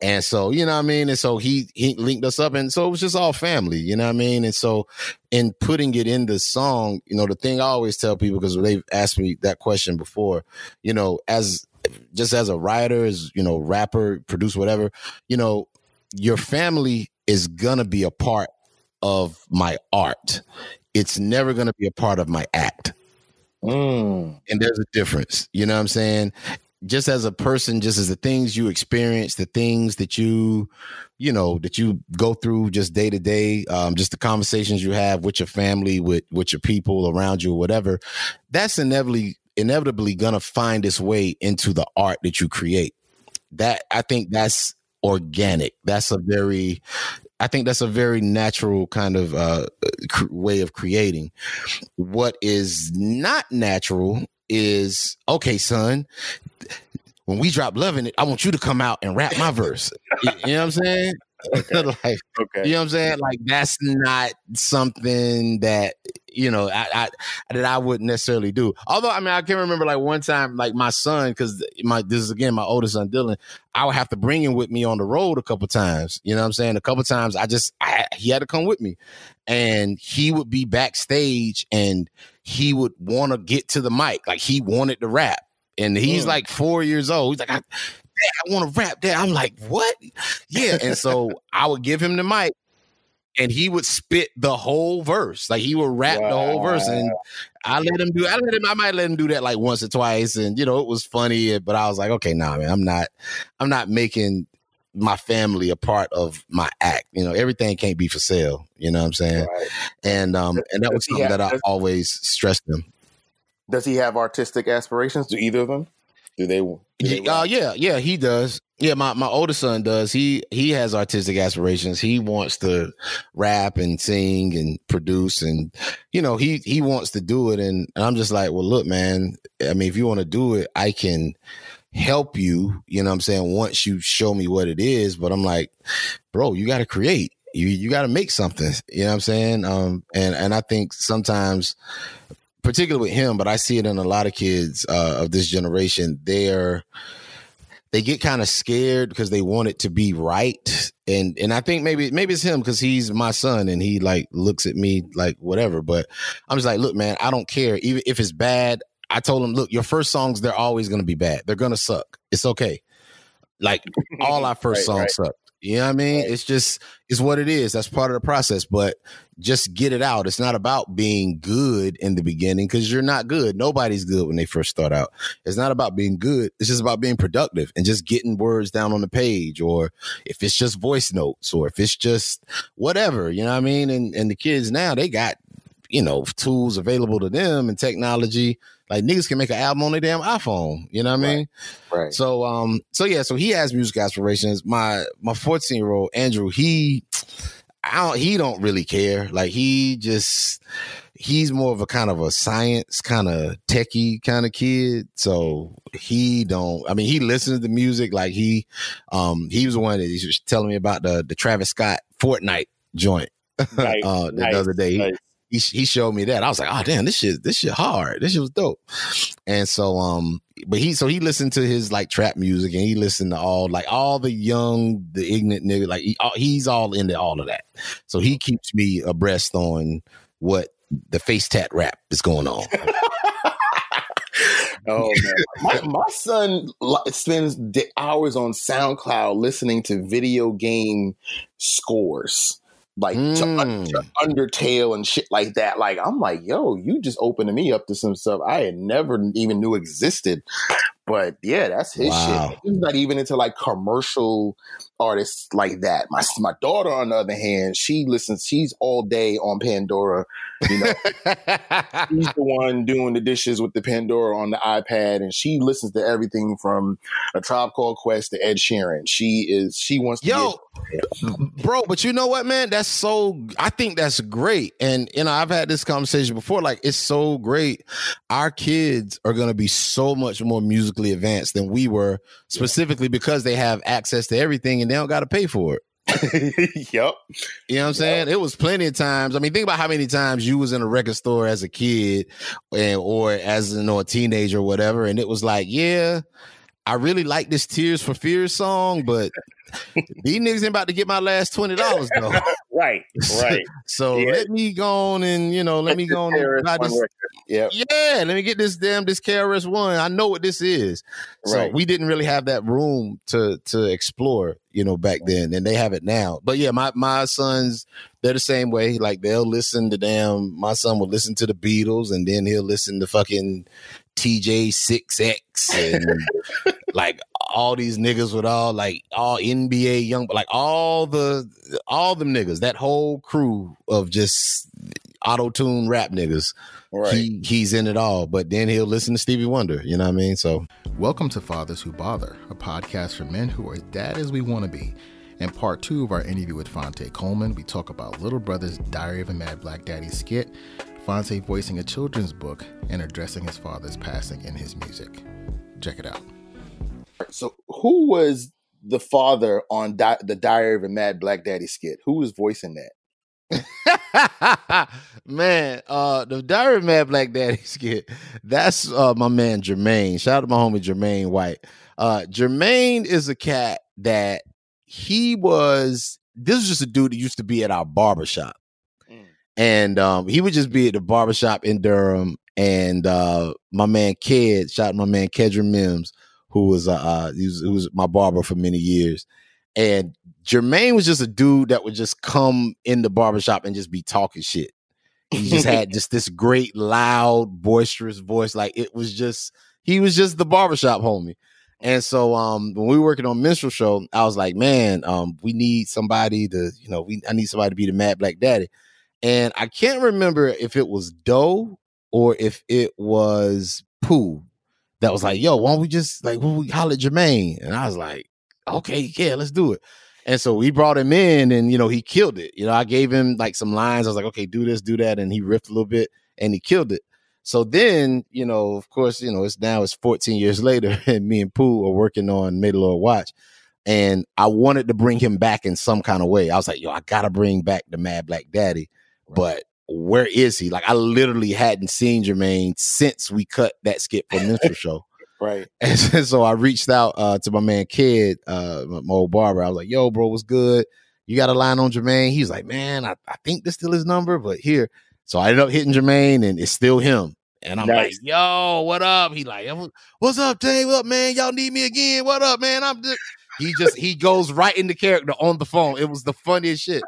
Speaker 3: And so, you know what I mean? And so he he linked us up and so it was just all family, you know what I mean? And so in putting it in the song, you know, the thing I always tell people because they've asked me that question before, you know, as just as a writer, as you know, rapper, producer, whatever, you know, your family is gonna be a part of my art. It's never gonna be a part of my act. Mm. And there's a difference. You know what I'm saying? Just as a person, just as the things you experience, the things that you, you know, that you go through just day to day, um, just the conversations you have with your family, with with your people around you, or whatever, that's inevitably inevitably gonna find its way into the art that you create. That I think that's organic. That's a very I think that's a very natural kind of uh, cr- way of creating. What is not natural is okay, son. When we drop loving it, I want you to come out and rap my verse. you know what I'm saying? Okay. like, okay. You know what I'm saying? Like that's not something that you know I, I that I wouldn't necessarily do. Although I mean I can remember like one time like my son because my this is again my oldest son Dylan. I would have to bring him with me on the road a couple times. You know what I'm saying? A couple times I just I, he had to come with me, and he would be backstage and he would want to get to the mic like he wanted to rap. And he's mm. like four years old. He's like, I want to rap that. I'm like, what? Yeah. And so I would give him the mic and he would spit the whole verse. Like he would rap wow. the whole verse. And I let him do I let him I might let him do that like once or twice. And you know, it was funny, but I was like, okay, nah, man, I'm not I'm not making my family a part of my act. You know, everything can't be for sale. You know what I'm saying? Right. And um and that was something that I always stressed him.
Speaker 2: Does he have artistic aspirations? Do either of them? Do they? Do
Speaker 3: they uh, yeah, yeah, he does. Yeah, my, my older son does. He he has artistic aspirations. He wants to rap and sing and produce, and you know he he wants to do it. And, and I'm just like, well, look, man. I mean, if you want to do it, I can help you. You know, what I'm saying once you show me what it is. But I'm like, bro, you got to create. You you got to make something. You know what I'm saying? Um, and and I think sometimes particularly with him, but I see it in a lot of kids uh, of this generation. They're they get kind of scared because they want it to be right, and and I think maybe maybe it's him because he's my son and he like looks at me like whatever. But I'm just like, look, man, I don't care even if it's bad. I told him, look, your first songs they're always going to be bad. They're going to suck. It's okay. Like all our first right, songs right. suck. You know what I mean? It's just it's what it is. That's part of the process. But just get it out. It's not about being good in the beginning because you're not good. Nobody's good when they first start out. It's not about being good. It's just about being productive and just getting words down on the page, or if it's just voice notes, or if it's just whatever. You know what I mean? And and the kids now they got you know tools available to them and technology like niggas can make an album on their damn iPhone. You know what I mean?
Speaker 2: Right.
Speaker 3: So um, so yeah, so he has music aspirations. My my 14 year old Andrew, he I don't he don't really care. Like he just he's more of a kind of a science kind of techie kind of kid. So he don't I mean he listens to music like he um he was the one that he was telling me about the the Travis Scott Fortnite joint. Nice, uh, the, nice, other day. Nice he he showed me that. I was like, oh damn, this shit this shit hard. This shit was dope. And so um, but he so he listened to his like trap music and he listened to all like all the young, the ignorant nigga. Like he, he's all into all of that. So he keeps me abreast on what the face tat rap is going on.
Speaker 2: oh man, my, my son spends hours on SoundCloud listening to video game scores like mm. to, to, Undertale and shit like that. Like I'm like, yo, you just opening me up to some stuff I had never even knew existed. But yeah, that's his wow. shit. He's not even into like commercial artists like that. My my daughter, on the other hand, she listens. She's all day on Pandora. You know, she's the one doing the dishes with the Pandora on the iPad, and she listens to everything from a Tribe Called Quest to Ed Sheeran. She is she wants to
Speaker 3: yo, bro. But you know what, man? That's so. I think that's great, and you know, I've had this conversation before. Like, it's so great. Our kids are going to be so much more music musically advanced than we were, specifically because they have access to everything and they don't got to pay for it.
Speaker 2: yep.
Speaker 3: You know what I'm saying? It was plenty of times. I mean, think about how many times you was in a record store as a kid and or as you know, a teenager or whatever, and it was like, yeah, I really like this Tears for Fears song, but these niggas ain't about to get my last twenty dollars though.
Speaker 2: right, right.
Speaker 3: so yeah. let me go on and you know, let me go on and buy this.
Speaker 2: Yep.
Speaker 3: Yeah, let me get this damn this KRS one. I know what this is. So right. we didn't really have that room to to explore, you know, back then, and they have it now. But yeah, my my sons, they're the same way. Like they'll listen to damn. My son will listen to the Beatles, and then he'll listen to fucking TJ6X and like all these niggas with all like all NBA young, like all the all them niggas, that whole crew of just auto tune rap niggas. Right. He he's in it all, but then he'll listen to Stevie Wonder. You know what I mean? So,
Speaker 1: welcome to Fathers Who Bother, a podcast for men who are as dad as we want to be. In part two of our interview with Phonte Coleman, we talk about Little Brother's Diary of a Mad Black Daddy skit, Phonte voicing a children's book, and addressing his father's passing in his music. Check it out.
Speaker 2: So, who was the father on Di- the Diary of a Mad Black Daddy skit? Who was voicing that?
Speaker 3: man, uh, the Diary of a Mad Black Daddy skit. That's uh, my man Jermaine. Shout out to my homie Jermaine White. Uh, Jermaine is a cat that he was. This is just a dude that used to be at our barbershop and um, he would just be at the barbershop in Durham. And uh, my man Ked, shout out my man Kedra Mims, who was uh, uh he was, who was my barber for many years, and Jermaine was just a dude that would just come in the barbershop and just be talking shit. He just had just this great, loud, boisterous voice. Like it was just he was just the barbershop homie. And so um when we were working on minstrel show, I was like, man, um, we need somebody to, you know, we I need somebody to be the Mad Black Daddy. And I can't remember if it was Doe or if it was Pooh that was like, yo, why don't we just like we holler Jermaine? And I was like, okay, yeah, let's do it. And so we brought him in and you know, he killed it. You know, I gave him like some lines. I was like, okay, do this, do that. And he riffed a little bit and he killed it. So then, you know, of course, you know, it's now it's 14 years later, and me and Pooh are working on May the Lord Watch. And I wanted to bring him back in some kind of way. I was like, yo, I gotta bring back the Mad Black Daddy. Right. But where is he? Like, I literally hadn't seen Jermaine since we cut that skit for Minstrel Show.
Speaker 2: Right.
Speaker 3: And so I reached out uh, to my man Kid, uh, my old barber. I was like, yo, bro, what's good? You got a line on Jermaine? He's like, man, I, I think this still his number, but here. So I ended up hitting Jermaine, and it's still him. And I'm nice. like, yo, what up? He like, what's up, Tay? What up, man? Y'all need me again? What up, man? I'm just he just he goes right into character on the phone. It was the funniest shit.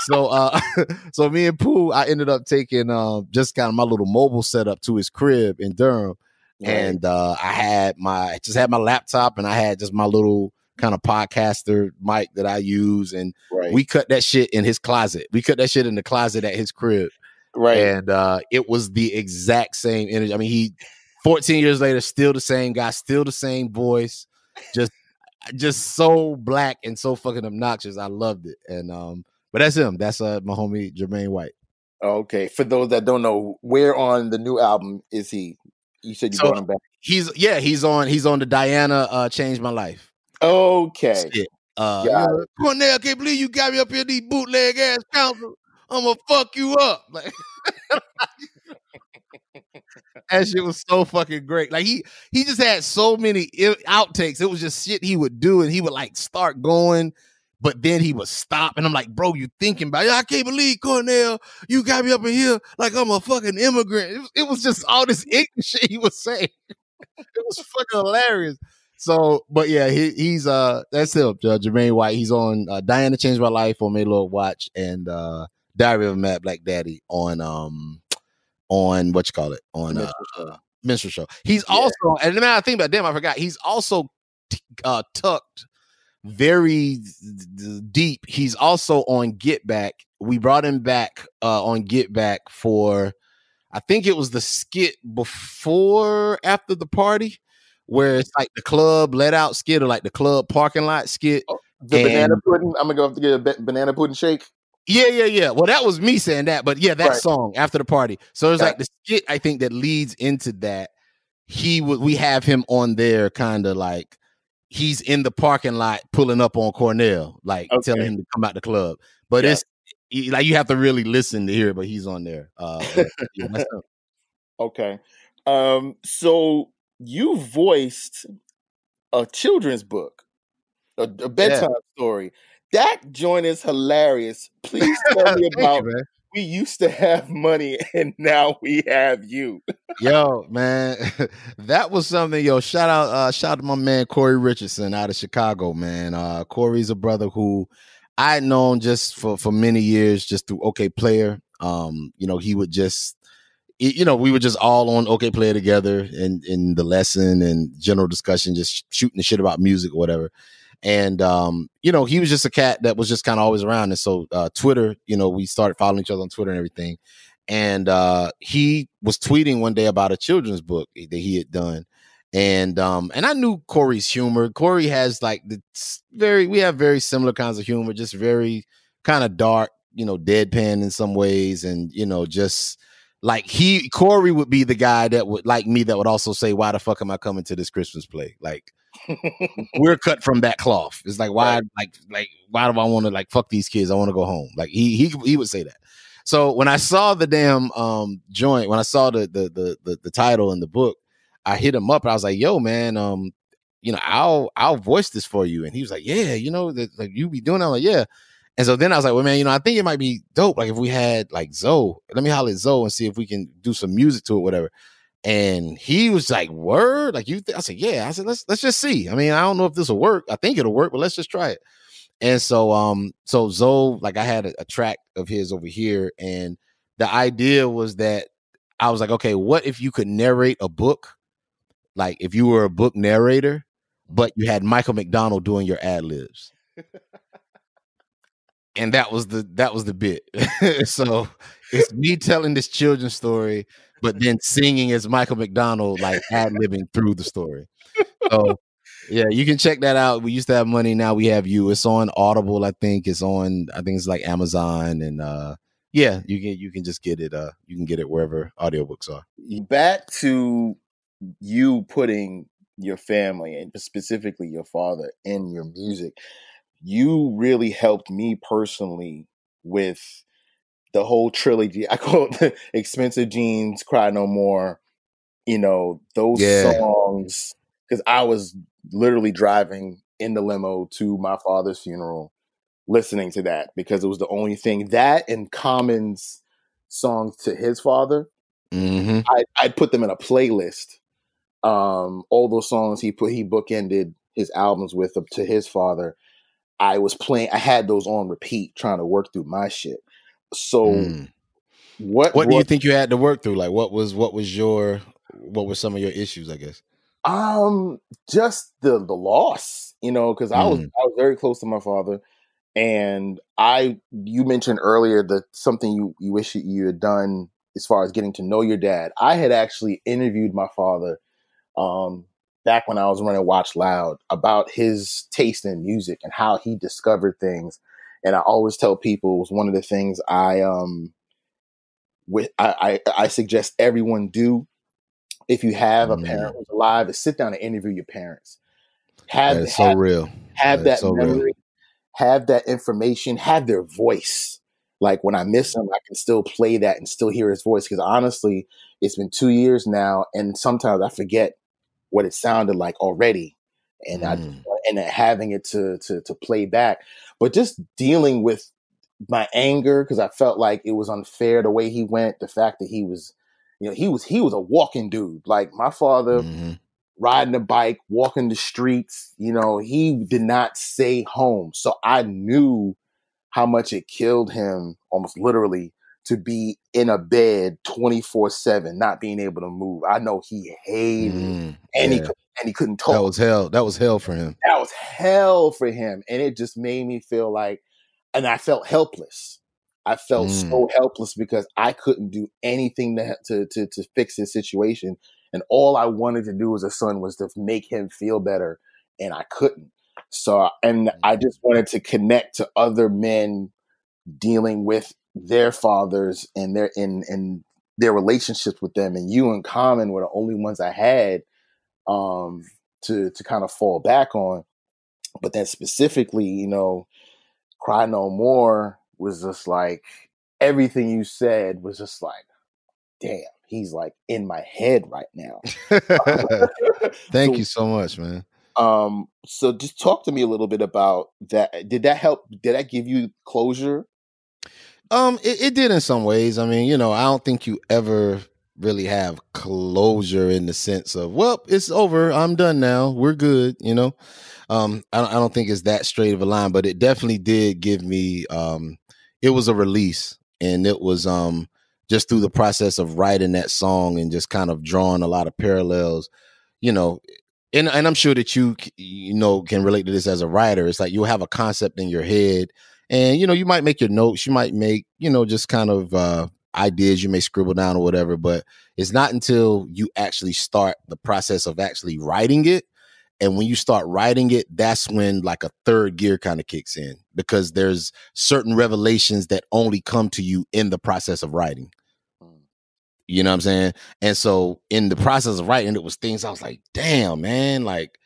Speaker 3: So uh so me and Pooh, I ended up taking um just kind of my little mobile setup to his crib in Durham. Right. And uh I had my just had my laptop and I had just my little kind of podcaster mic that I use and right. we cut that shit in his closet. We cut that shit in the closet at his crib.
Speaker 2: Right.
Speaker 3: And uh, it was the exact same energy. I mean, he 14 years later, still the same guy, still the same voice, just just so black and so fucking obnoxious. I loved it. And um, but that's him. That's uh my homie Jermaine White.
Speaker 2: Okay. For those that don't know, where on the new album is he? You said you so brought him back.
Speaker 3: He's yeah, he's on he's on the Diana uh Changed My Life.
Speaker 2: Okay.
Speaker 3: Uh yeah. Cornell, I can't believe you got me up here these bootleg ass council. I'm gonna fuck you up. Like that shit was so fucking great. Like he he just had so many outtakes. It was just shit he would do, and he would like start going, but then he would stop. And I'm like, bro, you thinking about it? I can't believe Cornell, you got me up in here like I'm a fucking immigrant. It was, it was just all this ignorant shit he was saying. it was fucking hilarious. So, but yeah, he, he's uh that's him, uh, Jermaine White. He's on uh, Diana Changed My Life on May Lord Watch, and uh Diary of a Mad Black Daddy on um on what you call it on uh, uh Minstrel Show. He's yeah. also and now I think about damn, I forgot. He's also t- uh tucked very deep. He's also on Get Back. We brought him back uh on Get Back for I think it was the skit before after the party where it's like the club let out skit or like the club parking lot skit. Oh,
Speaker 2: the and, banana pudding. I'm gonna go have to get a banana pudding shake.
Speaker 3: Yeah, yeah, yeah. Well, that was me saying that, but yeah, that right. song after the party. So there's like the skit I think that leads into that. He would we have him on there, kind of like he's in the parking lot pulling up on Cornell, like okay. telling him to come out the club. But yeah. it's like you have to really listen to hear it, but he's on there. Uh, yeah,
Speaker 2: okay. Um, so you voiced a children's book, a, a bedtime yeah. story. That joint is hilarious. Please tell me about you, we used to have money and now we have you.
Speaker 3: yo, man, that was something. Yo, shout out, uh, shout out to my man Corey Richardson out of Chicago, man. Uh, Corey's a brother who I had known just for for many years, just through Okayplayer. Um, you know, he would just you know, we were just all on Okayplayer together in in the lesson and general discussion, just shooting the shit about music or whatever and um, you know, he was just a cat that was just kind of always around. And so uh, Twitter, you know, we started following each other on Twitter and everything. And uh, he was tweeting one day about a children's book that he had done. And um, and I knew Corey's humor. Corey has like the very we have very similar kinds of humor, just very kind of dark, you know, deadpan in some ways, and you know, just like he Corey would be the guy that would like me that would also say, Why the fuck am I coming to this Christmas play? Like we're cut from that cloth. It's like why, right. like, like why do I want to like fuck these kids? I want to go home. Like he he he would say that. So when I saw the damn um joint, when I saw the the the the, the title in the book, I hit him up. and I was like, "Yo, man, um, you know, I'll I'll voice this for you." And he was like, "Yeah, you know, that like you be doing." That. I'm like, "Yeah." And so then I was like, "Well, man, you know, I think it might be dope. Like if we had like Zo!, let me holler at Zo! and see if we can do some music to it, whatever." And he was like, "Word?" Like you? Th-? I said, "Yeah." I said, "Let's let's just see." I mean, I don't know if this will work. I think it'll work, but let's just try it. And so, um, so Zo!, like I had a, a track of his over here, and the idea was that I was like, okay, what if you could narrate a book, like if you were a book narrator, but you had Michael McDonald doing your ad libs. and that was the that was the bit. so it's me telling this children's story, but then singing as Michael McDonald, like ad libbing through the story. So yeah, you can check that out. We used to have money, now we have you. It's on Audible, I think. It's on, I think it's like Amazon and uh yeah, you can you can just get it uh you can get it wherever audiobooks are.
Speaker 2: Back to you putting your family and specifically your father in your music. You really helped me personally with the whole trilogy. I call it Expensive Genes, Cry No More. You know, those yeah. songs because I was literally driving in the limo to my father's funeral listening to that because it was the only thing that and Common's songs to his father. Mm-hmm. I, I'd put them in a playlist. Um, all those songs he put, he bookended his albums with to his father. I was playing, I had those on repeat trying to work through my shit. So, mm. what,
Speaker 3: what do you think you had to work through? Like, what was, what was your, what were some of your issues, I guess?
Speaker 2: Um, just the the loss, you know, because I was mm. I was very close to my father, and I you mentioned earlier that something you you wish you had done as far as getting to know your dad. I had actually interviewed my father, um, back when I was running Watch Loud about his taste in music and how he discovered things, and I always tell people it was one of the things I um with I, I, I suggest everyone do if you have a parent mm. who's alive, is sit down and interview your parents.
Speaker 3: Have that so real.
Speaker 2: Have that, that so memory. Real. Have that information. Have their voice. Like when I miss him, I can still play that and still hear his voice. Because honestly, it's been two years now, and sometimes I forget what it sounded like already, and mm. I and having it to to to play back. But just dealing with my anger because I felt like it was unfair the way he went, the fact that he was you know, he was he was a walking dude. Like my father mm-hmm. riding a bike, walking the streets, you know, he did not stay home. So I knew how much it killed him almost literally to be in a bed 24/7 not being able to move. I know he hated mm, and yeah. he and he couldn't talk.
Speaker 3: That was hell. That was hell for him.
Speaker 2: That was hell for him and it just made me feel like and I felt helpless. I felt mm. so helpless because I couldn't do anything to, to, to to fix his situation, and all I wanted to do as a son was to make him feel better, and I couldn't. So, and I just wanted to connect to other men dealing with their fathers and their in and their relationships with them, and you and Common were the only ones I had um, to to kind of fall back on. But then specifically, you know, cry no more was just like everything you said was just like, damn, he's like in my head right now.
Speaker 3: Thank so, you so much, man.
Speaker 2: Um, so just talk to me a little bit about that. Did that help? Did that give you closure?
Speaker 3: Um, it, it did in some ways. I mean, you know, I don't think you ever really have closure in the sense of, well, it's over. I'm done now. We're good. You know, um, I don't, I don't think it's that straight of a line, but it definitely did give me um it was a release and it was um just through the process of writing that song and just kind of drawing a lot of parallels you know and and I'm sure that you you know can relate to this as a writer it's like you'll have a concept in your head and you know you might make your notes you might make you know just kind of uh ideas you may scribble down or whatever but it's not until you actually start the process of actually writing it and when you start writing it, that's when like a third gear kind of kicks in because there's certain revelations that only come to you in the process of writing. Mm. You know what I'm saying? And so in the process of writing, it was things I was like, damn, man, like,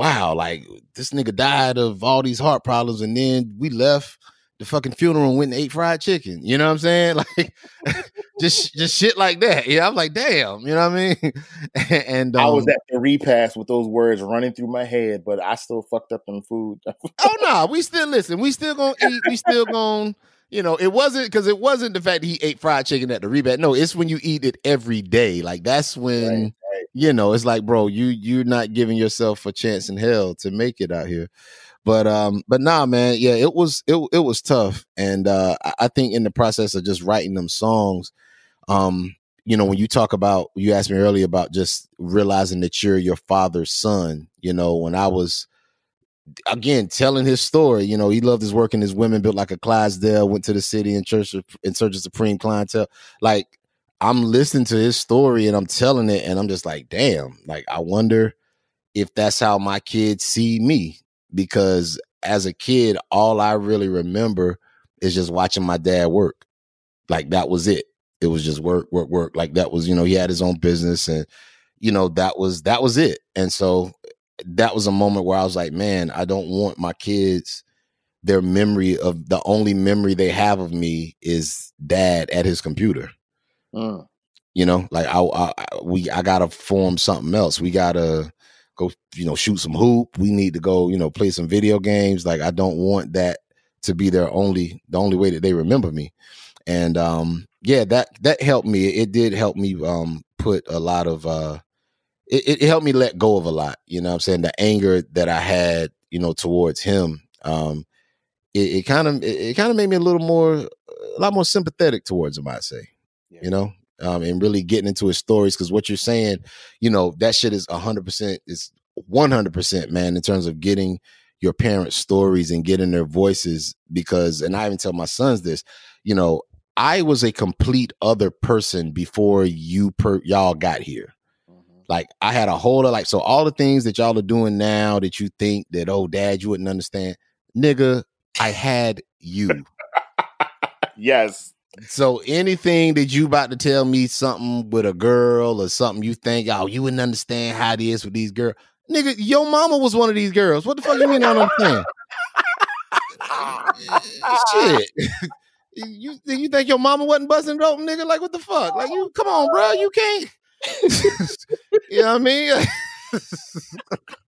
Speaker 3: wow, like this nigga died of all these heart problems, and then we left the fucking funeral and went and ate fried chicken. You know what I'm saying? Like just just shit like that. Yeah, I'm like, damn, you know what I mean? and
Speaker 2: um, I was um at the repass with those words running through my head, but I still fucked up on food.
Speaker 3: oh no, we still listen. We still gonna eat. We still gonna you know, it wasn't because it wasn't the fact that he ate fried chicken at the rebate. No, it's when you eat it every day. Like that's when right. You know it's like, bro, you you're not giving yourself a chance in hell to make it out here. But um, but nah, man, yeah, it was it it was tough, and uh, I think in the process of just writing them songs, um, you know, when you talk about, you asked me earlier about just realizing that you're your father's son. You know, when I was again telling his story, you know, he loved his work and his women built like a Clydesdale, went to the city in church in search of supreme clientele. Like I'm listening to his story and I'm telling it, and I'm just like, damn, like I wonder if that's how my kids see me because as a kid, all I really remember is just watching my dad work. Like that was it. It was just work, work, work. Like that was, you know, he had his own business and you know, that was that was it. And so that was a moment where I was like, man, I don't want my kids their memory of the only memory they have of me is dad at his computer. Mm. You know, like I, I, we I gotta form something else. We gotta go, you know, shoot some hoop. We need to go, you know, play some video games. Like I don't want that to be their only the only way that they remember me. And um yeah, that that helped me. It did help me um put a lot of uh it, it helped me let go of a lot. You know I'm saying? The anger that I had, you know, towards him, um, it kind of it, kind of made me a little more a lot more sympathetic towards him, I'd say. Yeah. You know, um, and really getting into his stories because what you're saying, you know, that shit is hundred percent is one hundred percent, man, in terms of getting your parents' stories and getting their voices. Because, and I even tell my sons this, you know, I was a complete other person before you per y'all got here. Mm-hmm. Like I had a whole lot, like so all the things that y'all are doing now that you think that oh dad you wouldn't understand, nigga, I had you.
Speaker 2: yes.
Speaker 3: So anything that you about to tell me something with a girl or something you think, oh, you wouldn't understand how it is with these girls. Nigga, your mama was one of these girls. What the fuck you mean I don't understand? Shit. you you think your mama wasn't busting dope, nigga? Like what the fuck? Like you come on, bro. You can't. you know what I mean?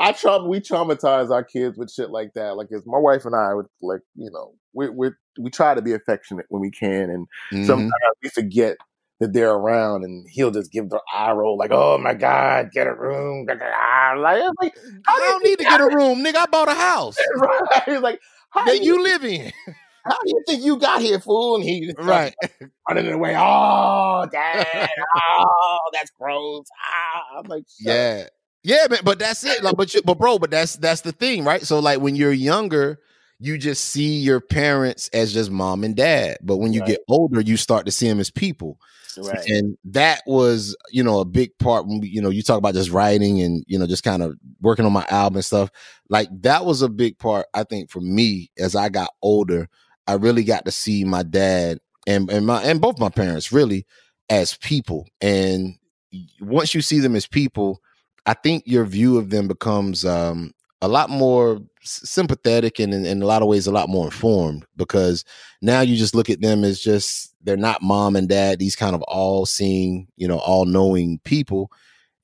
Speaker 2: I trauma we traumatize our kids with shit like that. Like it's my wife and I would like, you know, we we we try to be affectionate when we can and mm-hmm. sometimes we forget that they're around and he'll just give the eye roll like, oh my God, get a room. Like, like
Speaker 3: I don't need to get a room, nigga. I bought a house.
Speaker 2: right. He's like,
Speaker 3: that you, you live in.
Speaker 2: How do you think you got here, fool? And he
Speaker 3: right
Speaker 2: running away. Oh, dad. oh, that's gross. Ah. I'm like,
Speaker 3: yeah. Yeah, man, but that's it. Like, but you, but bro, but that's that's the thing, right? So like when you're younger, you just see your parents as just mom and dad. But when you right. get older, you start to see them as people. Right. And that was, you know, a big part when we, you know, you talk about just writing and, you know, just kind of working on my album and stuff. Like that was a big part, I think, for me as I got older. I really got to see my dad and, and my and both my parents really as people. And once you see them as people, I think your view of them becomes um, a lot more sympathetic and in, in, a lot of ways a lot more informed because now you just look at them as just they're not mom and dad these kind of all seeing you know all knowing people.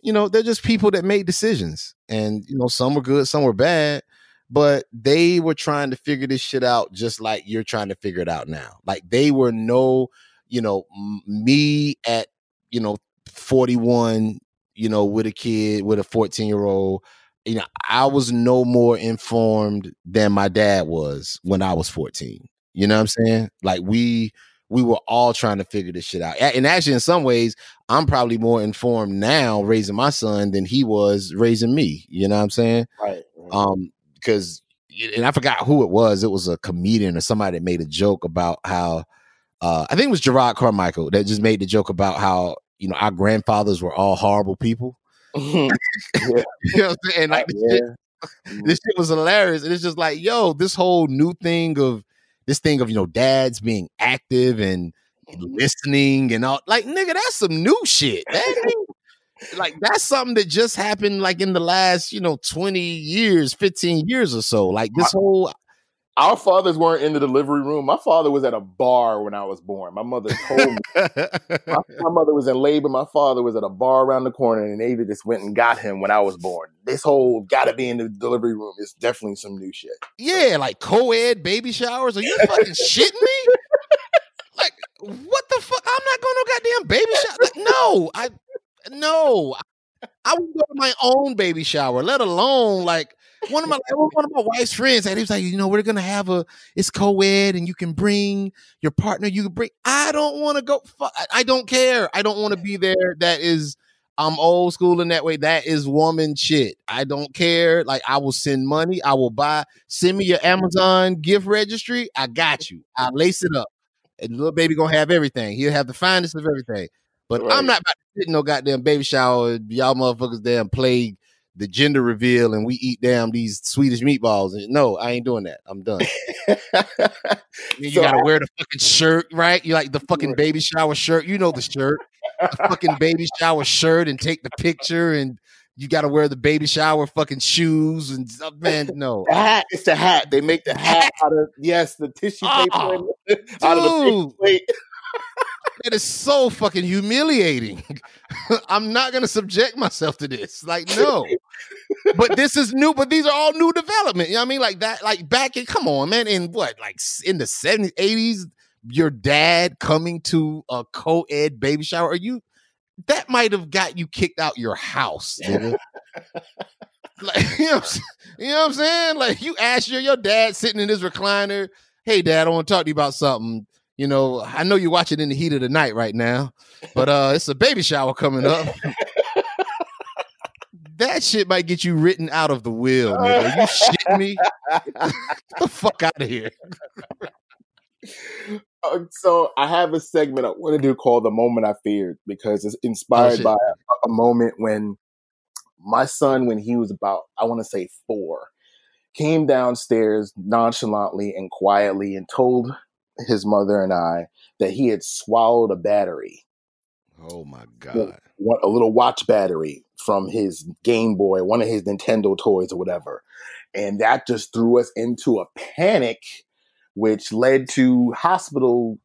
Speaker 3: You know they're just people that made decisions and you know some were good some were bad but they were trying to figure this shit out just like you're trying to figure it out now. Like they were no you know me at you know 41 you know, with a kid, with a 14 year old, you know, I was no more informed than my dad was when I was 14. You know what I'm saying? Like we we were all trying to figure this shit out. And actually, in some ways, I'm probably more informed now raising my son than he was raising me. You know what I'm saying?
Speaker 2: Right. right.
Speaker 3: Um, because and I forgot who it was. It was a comedian or somebody that made a joke about how uh, I think it was Jerrod Carmichael that just made the joke about how you know, our grandfathers were all horrible people.
Speaker 2: Mm-hmm. yeah.
Speaker 3: you know what I'm saying? Like this, yeah. shit, mm-hmm. this shit was hilarious. And it's just like, yo, this whole new thing of this thing of, you know, dads being active and mm-hmm. listening and all like nigga, that's some new shit. like that's something that just happened like in the last, you know, 20 years, 15 years or so. Like this whole
Speaker 2: our fathers weren't in the delivery room. My father was at a bar when I was born. My mother told me. my, my, mother was in labor. My father was at a bar around the corner, and Ava just went and got him when I was born. This whole gotta be in the delivery room is definitely some new shit.
Speaker 3: Yeah, like co-ed baby showers. Are you fucking shitting me? Like, what the fuck? I'm not going to goddamn baby shower. Like, no, I no. I would go to my own baby shower, let alone like one of my one of my wife's friends said he was like, you know, we're gonna have a it's co-ed and you can bring your partner. You can bring. I don't want to go. I don't care. I don't want to be there. That is. I'm old school in that way. That is woman shit. I don't care. Like I will send money. I will buy. Send me your Amazon gift registry. I got you. I lace it up. And little baby gonna have everything. He'll have the finest of everything. But right. I'm not about to sit in no goddamn baby shower. Y'all motherfuckers damn play the gender reveal and we eat damn these Swedish meatballs. No, I ain't doing that. I'm done. you so gotta wear the fucking shirt, right? You like the fucking baby shower shirt. You know the shirt. The fucking baby shower shirt and take the picture and you got to wear the baby shower fucking shoes and stuff, uh, man. No,
Speaker 2: the hat. It's the hat. They make the hat out of yes, the tissue paper oh, out of the plate.
Speaker 3: That is so fucking humiliating. I'm not gonna subject myself to this. Like, no. but this is new, but these are all new development. You know what I mean? Like that, like back in come on, man, in what, like in the 70s, 80s, your dad coming to a co-ed baby shower. Are you that might have got you kicked out your house, like, you know, you know what I'm saying? Like you ask your your dad sitting in his recliner, hey dad, I want to talk to you about something you know, I know you're watching in the heat of the night right now, but uh it's a baby shower coming up. that shit might get you written out of the will, nigga. You shitting me? Get the fuck out of here.
Speaker 2: Uh, so I have a segment I want to do called "The Moment I Feared" because it's inspired oh, by a, a moment when my son, when he was about, I want to say four, came downstairs nonchalantly and quietly and told his mother and I that he had swallowed a battery.
Speaker 3: Oh my god!
Speaker 2: a little watch battery from his Game Boy, one of his Nintendo toys or whatever, and that just threw us into a panic, which led to hospital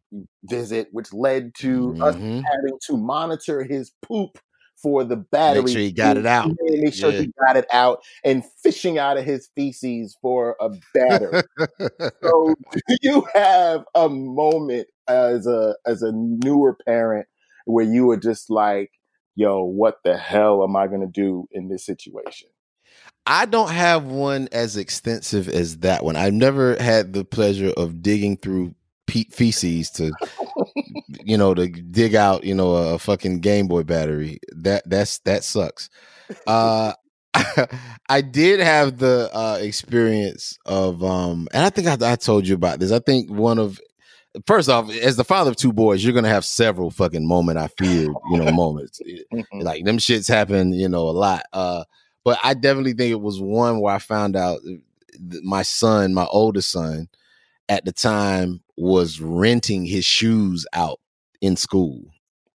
Speaker 2: visit, which led to mm-hmm. us having to monitor his poop for the battery.
Speaker 3: Make sure he got it out.
Speaker 2: Make sure yeah. he got it out and fishing out of his feces for a battery. so do you have a moment as a as a newer parent where you were just like, yo, what the hell am I gonna do in this situation?
Speaker 3: I don't have one as extensive as that one. I've never had the pleasure of digging through feces to you know to dig out you know a, fucking game boy battery that that's that sucks uh I did have the uh experience of um and I think I, I told you about this I think one of first off, as the father of two boys, you're gonna have several fucking moment I feared, you know, moments. Mm-hmm. Like them shits happen, you know, a lot. Uh, but I definitely think it was one where I found out my son, my oldest son, at the time was renting his shoes out in school.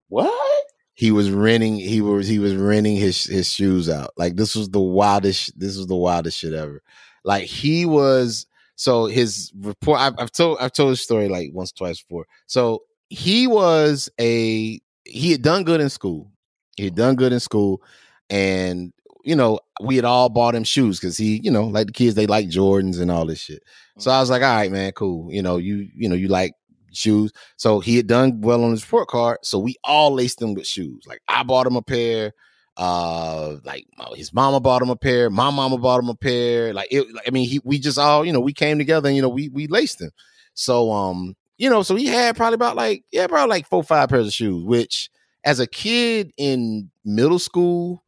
Speaker 2: What?
Speaker 3: He was renting. He was he was renting his his shoes out. Like this was the wildest. This was the wildest shit ever. Like he was. So his report. I've, I've told I've told his story like once twice before. So he was a he had done good in school. He had done good in school, and you know, we had all bought him shoes because he, you know, like the kids, they like Jordans and all this shit. So I was like, all right, man, cool. You know, you, you know, you like shoes. So he had done well on his report card. So we all laced him with shoes. Like I bought him a pair. Uh, like his mama bought him a pair. My mama bought him a pair. Like it, I mean, he, we just all, you know, we came together and you know, we we laced him. So um, you know, so he had probably about like yeah, probably like four five pairs of shoes. Which as a kid in middle school,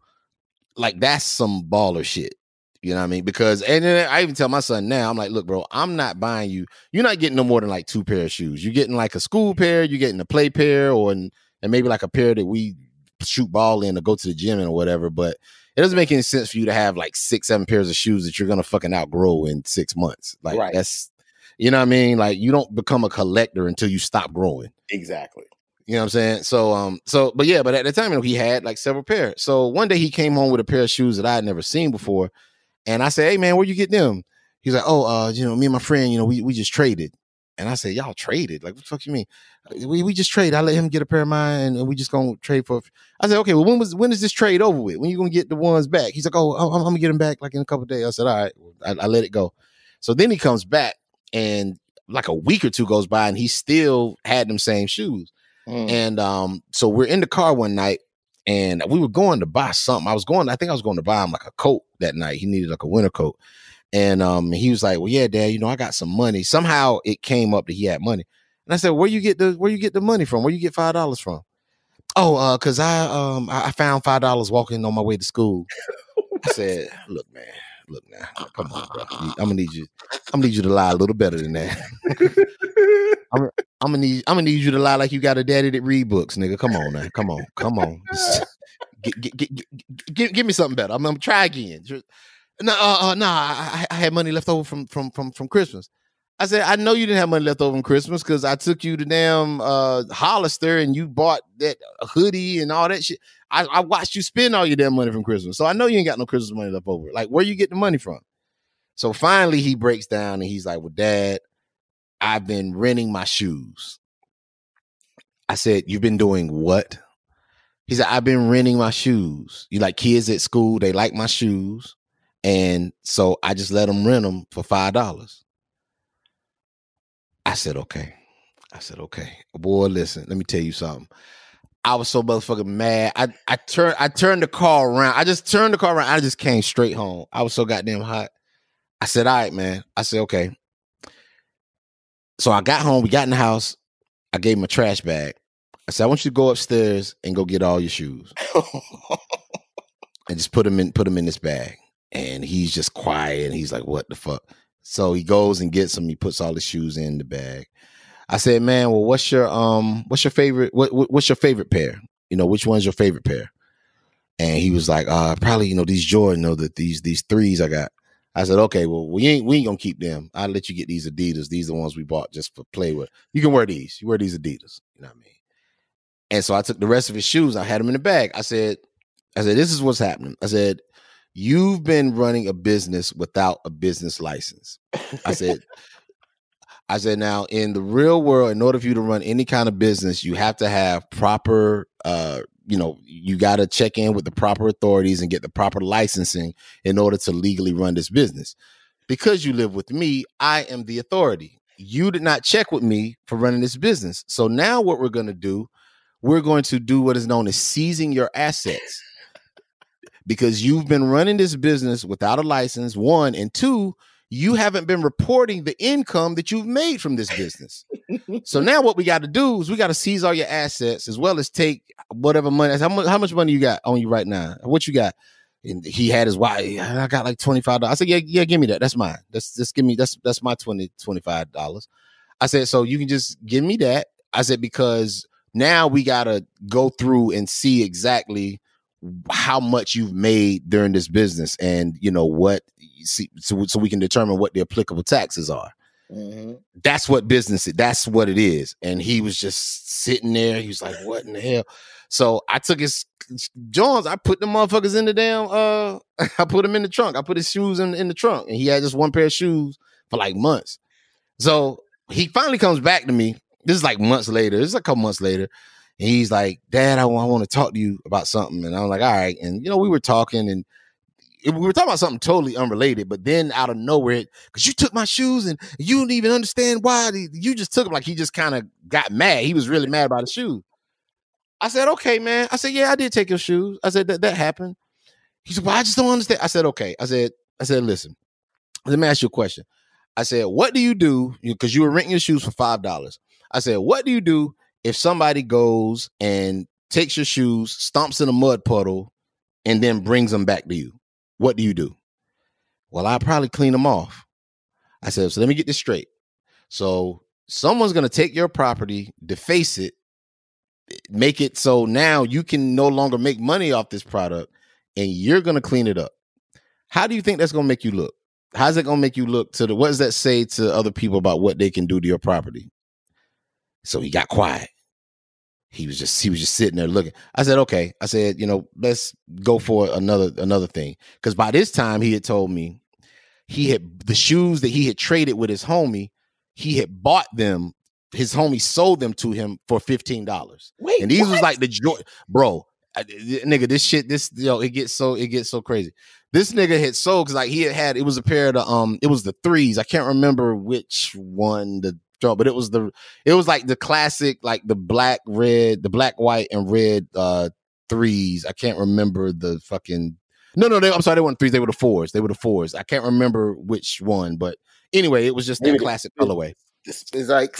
Speaker 3: like that's some baller shit. You know what I mean? Because and then I even tell my son now, I'm like, look, bro, I'm not buying you. You're not getting no more than like two pair of shoes. You're getting like a school pair, you're getting a play pair, or and maybe like a pair that we shoot ball in or go to the gym in or whatever. But it doesn't make any sense for you to have like six, seven pairs of shoes that you're gonna fucking outgrow in six months. Like right. that's you know what I mean? Like you don't become a collector until you stop growing.
Speaker 2: Exactly.
Speaker 3: You know what I'm saying? So um, so but yeah, but at the time, you know, he had like several pairs. So one day he came home with a pair of shoes that I had never seen before. And I said, Hey man, where you get them? He's like, oh, uh, you know, me and my friend, you know, we we just traded. And I said, y'all traded? Like, what the fuck you mean? We we just trade. I let him get a pair of mine, and we just gonna trade for. I said, okay. Well, when was when is this trade over with? When you gonna get the ones back? He's like, oh, I'm, I'm gonna get them back like in a couple days. I said, all right. I, I let it go. So then he comes back, and like a week or two goes by, and he still had them same shoes. Mm. And um, so we're in the car one night, and we were going to buy something. I was going. I think I was going to buy him like a coat that night. He needed like a winter coat. And um, he was like, "Well, yeah, Dad, you know, I got some money." Somehow it came up that he had money, and I said, "Where you get the Where you get the money from? Where you get five dollars from?" Oh, uh, cause I um I found five dollars walking on my way to school. I said, "Look, man, look now, come on, bro. I'm gonna need you. I'm gonna need you to lie a little better than that. I'm, I'm, gonna need. I'm gonna need you to lie like you got a daddy that read books, nigga. Come on now, come on, come on. Get, get, get, give, give me something better. I'm, I'm gonna try again. No, uh, uh, no, I, I had money left over from from from from Christmas. I said, I know you didn't have money left over from Christmas because I took you to damn uh, Hollister and you bought that hoodie and all that shit. I, I, watched you spend all your damn money from Christmas. So I know you ain't got no Christmas money left over. Like, where you get the money from? So finally he breaks down and he's like, Well, Dad, I've been renting my shoes. I said, You've been doing what? He said, I've been renting my shoes. You like kids at school, they like my shoes. And so I just let them rent them for five dollars. I said, okay. I said, okay. Boy, listen, let me tell you something. I was so motherfucking mad. I I turned I turned the car around. I just turned the car around. I just came straight home. I was so goddamn hot. I said, all right, man. I said, okay. So I got home. We got in the house. I gave him a trash bag. I said, I want you to go upstairs and go get all your shoes. and just put them in put them in this bag and he's just quiet and he's like, what the fuck? So he goes and gets them. He puts all his shoes in the bag. I said, man, well, what's your um, what's your favorite? What, what's your favorite pair? You know, which one's your favorite pair? And he was like, uh, probably you know these Jordan, you know that these these threes I got. I said, okay, well, we ain't we ain't gonna keep them. I'll let you get these Adidas. These are the ones we bought just for play with. You can wear these. You wear these Adidas. You know what I mean? And so I took the rest of his shoes. I had them in the bag. I said, I said, this is what's happening. I said, you've been running a business without a business license. I said, I said, now in the real world, in order for you to run any kind of business, you have to have proper, uh, you know, you got to check in with the proper authorities and get the proper licensing in order to legally run this business. Because you live with me, I am the authority. You did not check with me for running this business. So now what we're going to do, we're going to do what is known as seizing your assets because you've been running this business without a license, one, and two, you haven't been reporting the income that you've made from this business. so now what we got to do is we got to seize all your assets as well as take whatever money. How much, how much money you got on you right now? What you got? And he had his wife. I got like twenty five dollars. I said, yeah, yeah, give me that. That's mine. That's just give me. That's that's my 20 25 dollars. I said, so you can just give me that. I said because now we got to go through and see exactly how much you've made during this business and you know what see, so, so we can determine what the applicable taxes are. Mm-hmm. that's what business that's what it is. And he was just sitting there he was like what in the hell? So i took his jones i put the motherfuckers in the damn uh i put him in the trunk. I put his shoes in, in the trunk and he had just one pair of shoes for like months. So he finally comes back to me. This is like months later. This is a couple months later and he's like, Dad, I, I want to talk to you about something. And I'm like, all right. And, you know, we were talking and we were talking about something totally unrelated, but then out of nowhere, because you took my shoes and you don't even understand why you just took them. Like he just kind of got mad. He was really mad about the shoes. I said, okay, man. I said, yeah, I did take your shoes. I said, that, that happened. He said, well, I just don't understand. I said, okay. I said, I said, listen, let me ask you a question. I said, what do you do? Because you were renting your shoes for $5. I said, what do you do if somebody goes and takes your shoes, stomps in a mud puddle, and then brings them back to you, what do you do? Well, I probably clean them off. I said, so let me get this straight. So someone's going to take your property, deface it, eh, make it so now you can no longer make money off this product and you're going to clean it up. How do you think that's going to make you look? How's it going to make you look to the what does that say to other people about what they can do to your property? So he got quiet. He was just he was just sitting there looking. I said, okay. I said, you know, let's go for another another thing. Because by this time he had told me, he had the shoes that he had traded with his homie, he had bought them. His homie sold them to him for fifteen dollars.
Speaker 2: Wait,
Speaker 3: And these was like the joy, bro. I- Nigga, this shit, this yo, it gets so it gets so crazy. This nigga had sold because like he had had it was a pair of the um it was the threes. I can't remember which one the draw, but it was the it was like the classic like the black red the black white and red uh threes. I can't remember the fucking no no they, I'm sorry they weren't threes they were the fours they were the fours. I can't remember which one, but anyway it was just that
Speaker 2: the-
Speaker 3: classic colorway.
Speaker 2: This is like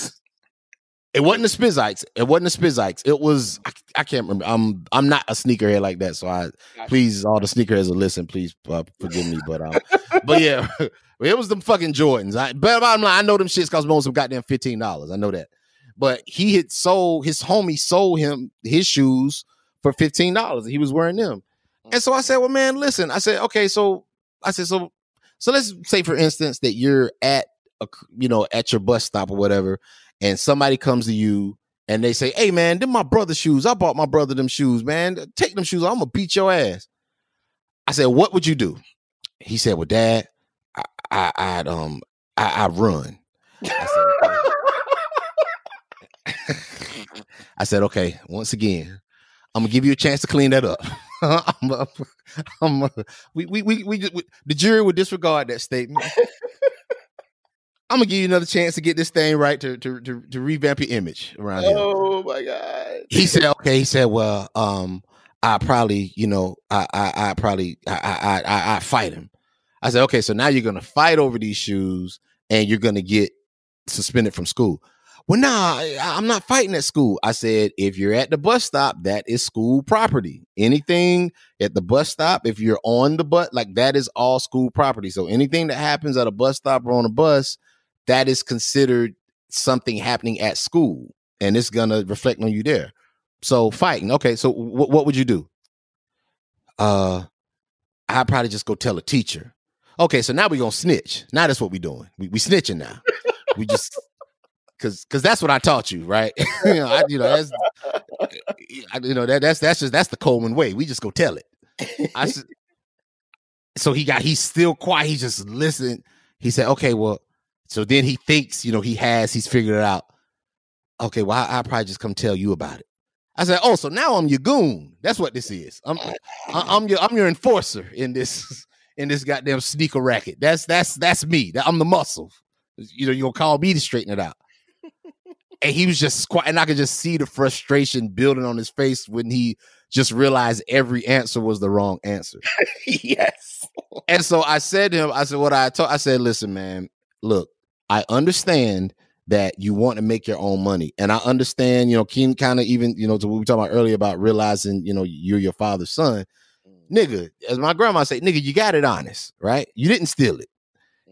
Speaker 3: It wasn't the Spizikes. It wasn't the Spizikes. It was I, I can't remember. I'm I'm not a sneakerhead like that. So I please all the sneakerheads that listen, please uh, forgive me. But um, but yeah, it was them fucking Jordans. I but bottom line, I know them shits cost more some goddamn fifteen dollars. I know that. But he had sold his homie sold him his shoes for fifteen dollars. He was wearing them, and so I said, "Well, man, listen." I said, "Okay, so I said so so let's say for instance that you're at a you know at your bus stop or whatever, and somebody comes to you and they say, "Hey, man, them my brother's shoes. I bought my brother them shoes, man. Take them shoes. I'm gonna beat your ass." I said, "What would you do?" He said, "Well, Dad, I, I I'd um I, I run." I said, okay. I said, okay, once again, I'm gonna give you a chance to clean that up. I'm, uh, I'm, we, we, we, we, just- we- the jury would disregard that statement. I'm gonna give you another chance to get this thing right to to to, to revamp your image around here.
Speaker 2: oh my god.
Speaker 3: He said, okay. He said, well, um, I probably, you know, I, I, I probably, I, I, I, I fight him. I said, okay, so now you're gonna fight over these shoes, and you're gonna get suspended from school. Well, nah, I, I'm not fighting at school. I said, if you're at the bus stop, that is school property. Anything at the bus stop, if you're on the bus, like that is all school property. So anything that happens at a bus stop or on a bus, that is considered something happening at school, and it's gonna reflect on you there. So fighting, okay. So wh- what would you do? Uh, I'd probably just go tell a teacher. Okay, so now we're gonna snitch. Now that's what we're doing. We, we snitching now. We just because because that's what I taught you, right? you know, I, you know that's I, you know that that's that's just that's the Coleman way. We just go tell it. I so he got he's still quiet. He just listened. He said, "Okay, well." So then he thinks, you know, he has he's figured it out. Okay, well, I, I'll probably just come tell you about it. I said, "Oh, so now I'm your goon. That's what this is. I'm I- I'm your I'm your enforcer in this in this goddamn sneaker racket. That's that's that's me. I'm the muscle. You know, you'll call me to straighten it out." And he was just quiet, and I could just see the frustration building on his face when he just realized every answer was the wrong answer.
Speaker 2: yes.
Speaker 3: And so I said to him, I said, what I told, I said, listen, man, look, I understand that you want to make your own money. And I understand, you know, Keen kind of even, you know, to what we were talking about earlier about realizing, you know, you're your father's son. Nigga, as my grandma say, nigga, you got it honest, right? You didn't steal it.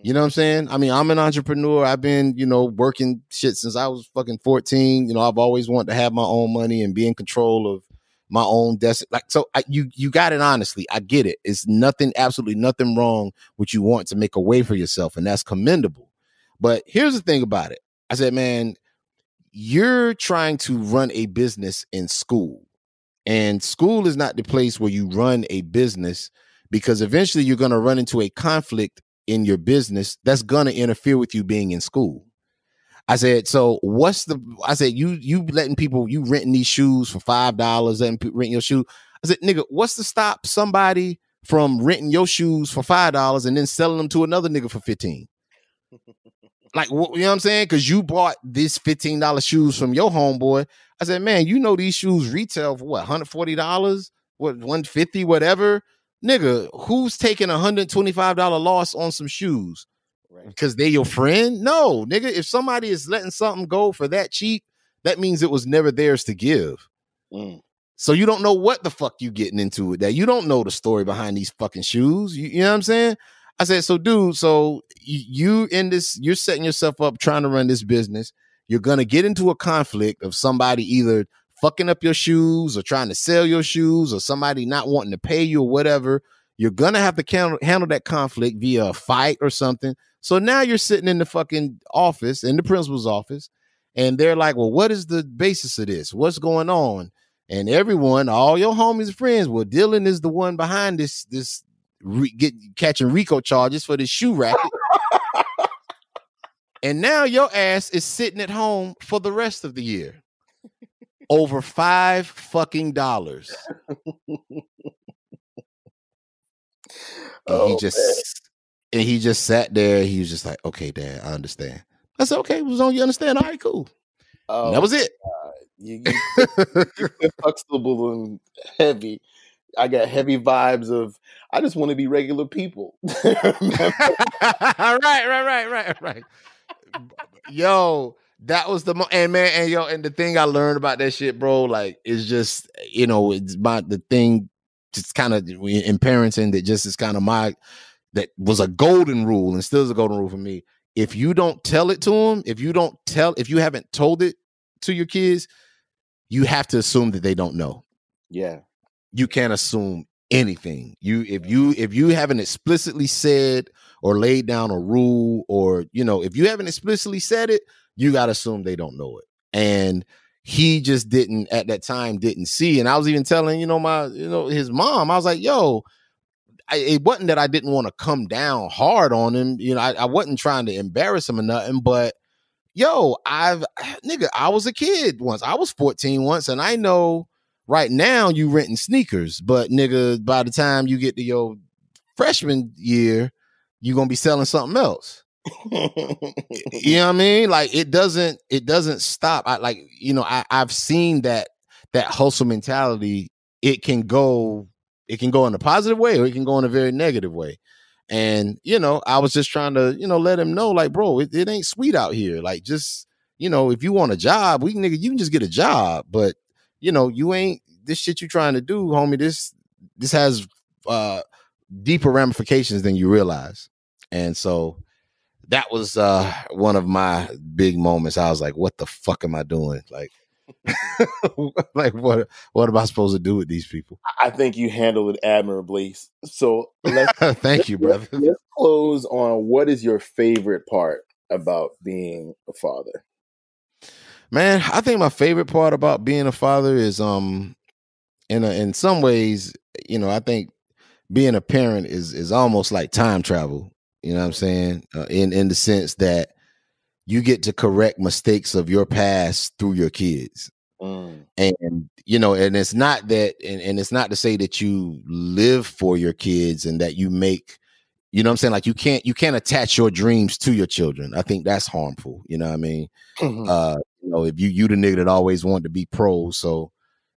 Speaker 3: You know what I'm mm-hmm. saying? I mean, I'm an entrepreneur. I've been, you know, working shit since I was fucking 14. You know, I've always wanted to have my own money and be in control of my own destiny. Like, so I, you you got it honestly. I get it. It's nothing, absolutely nothing wrong with you want to make a way for yourself, and that's commendable. But here's the thing about it. I said, man, you're trying to run a business in school, and school is not the place where you run a business because eventually you're going to run into a conflict in your business that's going to interfere with you being in school. I said, so what's the? I said, you you letting people you renting these shoes for five dollars and rent your shoe. I said, nigga, what's to stop somebody from renting your shoes for five dollars and then selling them to another nigga for fifteen? Like, you know what I'm saying? Because you bought this fifteen dollar shoes from your homeboy. I said, man, you know these shoes retail for what, hundred forty dollars, what, one fifty, whatever. Nigga, who's taking a hundred twenty five dollar loss on some shoes?
Speaker 2: Right.
Speaker 3: because they your friend? No, nigga. If somebody is letting something go for that cheap, that means it was never theirs to give.
Speaker 2: Mm.
Speaker 3: So you don't know what the fuck you getting into with that. You don't know the story behind these fucking shoes. You, you know what I'm saying? I said, so dude, so you in this, you're setting yourself up trying to run this business. You're gonna get into a conflict of somebody either fucking up your shoes or trying to sell your shoes or somebody not wanting to pay you or whatever. You're gonna have to handle, handle that conflict via a fight or something. So now you're sitting in the fucking office, in the principal's office, and they're like, Well, what is the basis of this? What's going on? And everyone, all your homies friends, well, Dylan is the one behind this this re- get catching RICO charges for this shoe racket. and now your ass is sitting at home for the rest of the year. Over five fucking dollars. And
Speaker 2: Oh,
Speaker 3: he just and he just sat there. He was just like, "Okay, Dad, I understand." I said, "Okay, was on you understand? All right, cool."
Speaker 2: Oh,
Speaker 3: And that oh, was it.
Speaker 2: you, you, you Huxtable and heavy. I got heavy vibes of I just want to be regular people.
Speaker 3: right, right, right, right, right. Yo, that was the mo- and man, and yo, and the thing I learned about that shit, bro, like, it's just you know, it's about the thing, just kind of in parenting that just is kind of my that was a golden rule and still is a golden rule for me. If you don't tell it to them, if you don't tell, if you haven't told it to your kids, you have to assume that they don't know
Speaker 2: yeah.
Speaker 3: you can't assume anything. You if you if you haven't explicitly said or laid down a rule or you know if you haven't explicitly said it, you got to assume they don't know it. And he just didn't at that time didn't see. And I was even telling you know my you know his mom. I was like, yo. I, it wasn't that I didn't want to come down hard on him. You know, I, I wasn't trying to embarrass him or nothing, but yo, I've nigga, I was a kid once. I was 14 once, and I know right now you renting sneakers, but nigga, by the time you get to your freshman year, you gonna be selling something else. You know what I mean? Like it doesn't it doesn't stop. I like, you know, I, I've seen that that hustle mentality, it can go, it can go in a positive way or it can go in a very negative way. And you know, I was just trying to, you know, let him know, like, bro, it, it ain't sweet out here. Like, just you know, if you want a job, we nigga, you can just get a job. But you know, you ain't this shit you trying to do, homie. This this has uh deeper ramifications than you realize. And so that was uh one of my big moments. I was like, what the fuck am I doing? Like like what what am I supposed to do with these people?
Speaker 2: I think you handled it admirably. So let's
Speaker 3: Thank you, brother.
Speaker 2: let's, let's close on what is your favorite part about being a father?
Speaker 3: Man, I think my favorite part about being a father is um in a, in some ways, you know, I think being a parent is is almost like time travel. You know what I'm saying? Uh, in in the sense that you get to correct mistakes of your past through your kids.
Speaker 2: Mm,
Speaker 3: And you know, and it's not that and, and it's not to say that you live for your kids and that you make you know what I'm saying? Like you can't you can't attach your dreams to your children. I think that's harmful. You know what I mean? uh you know if you you the nigga that always wanted to be pro so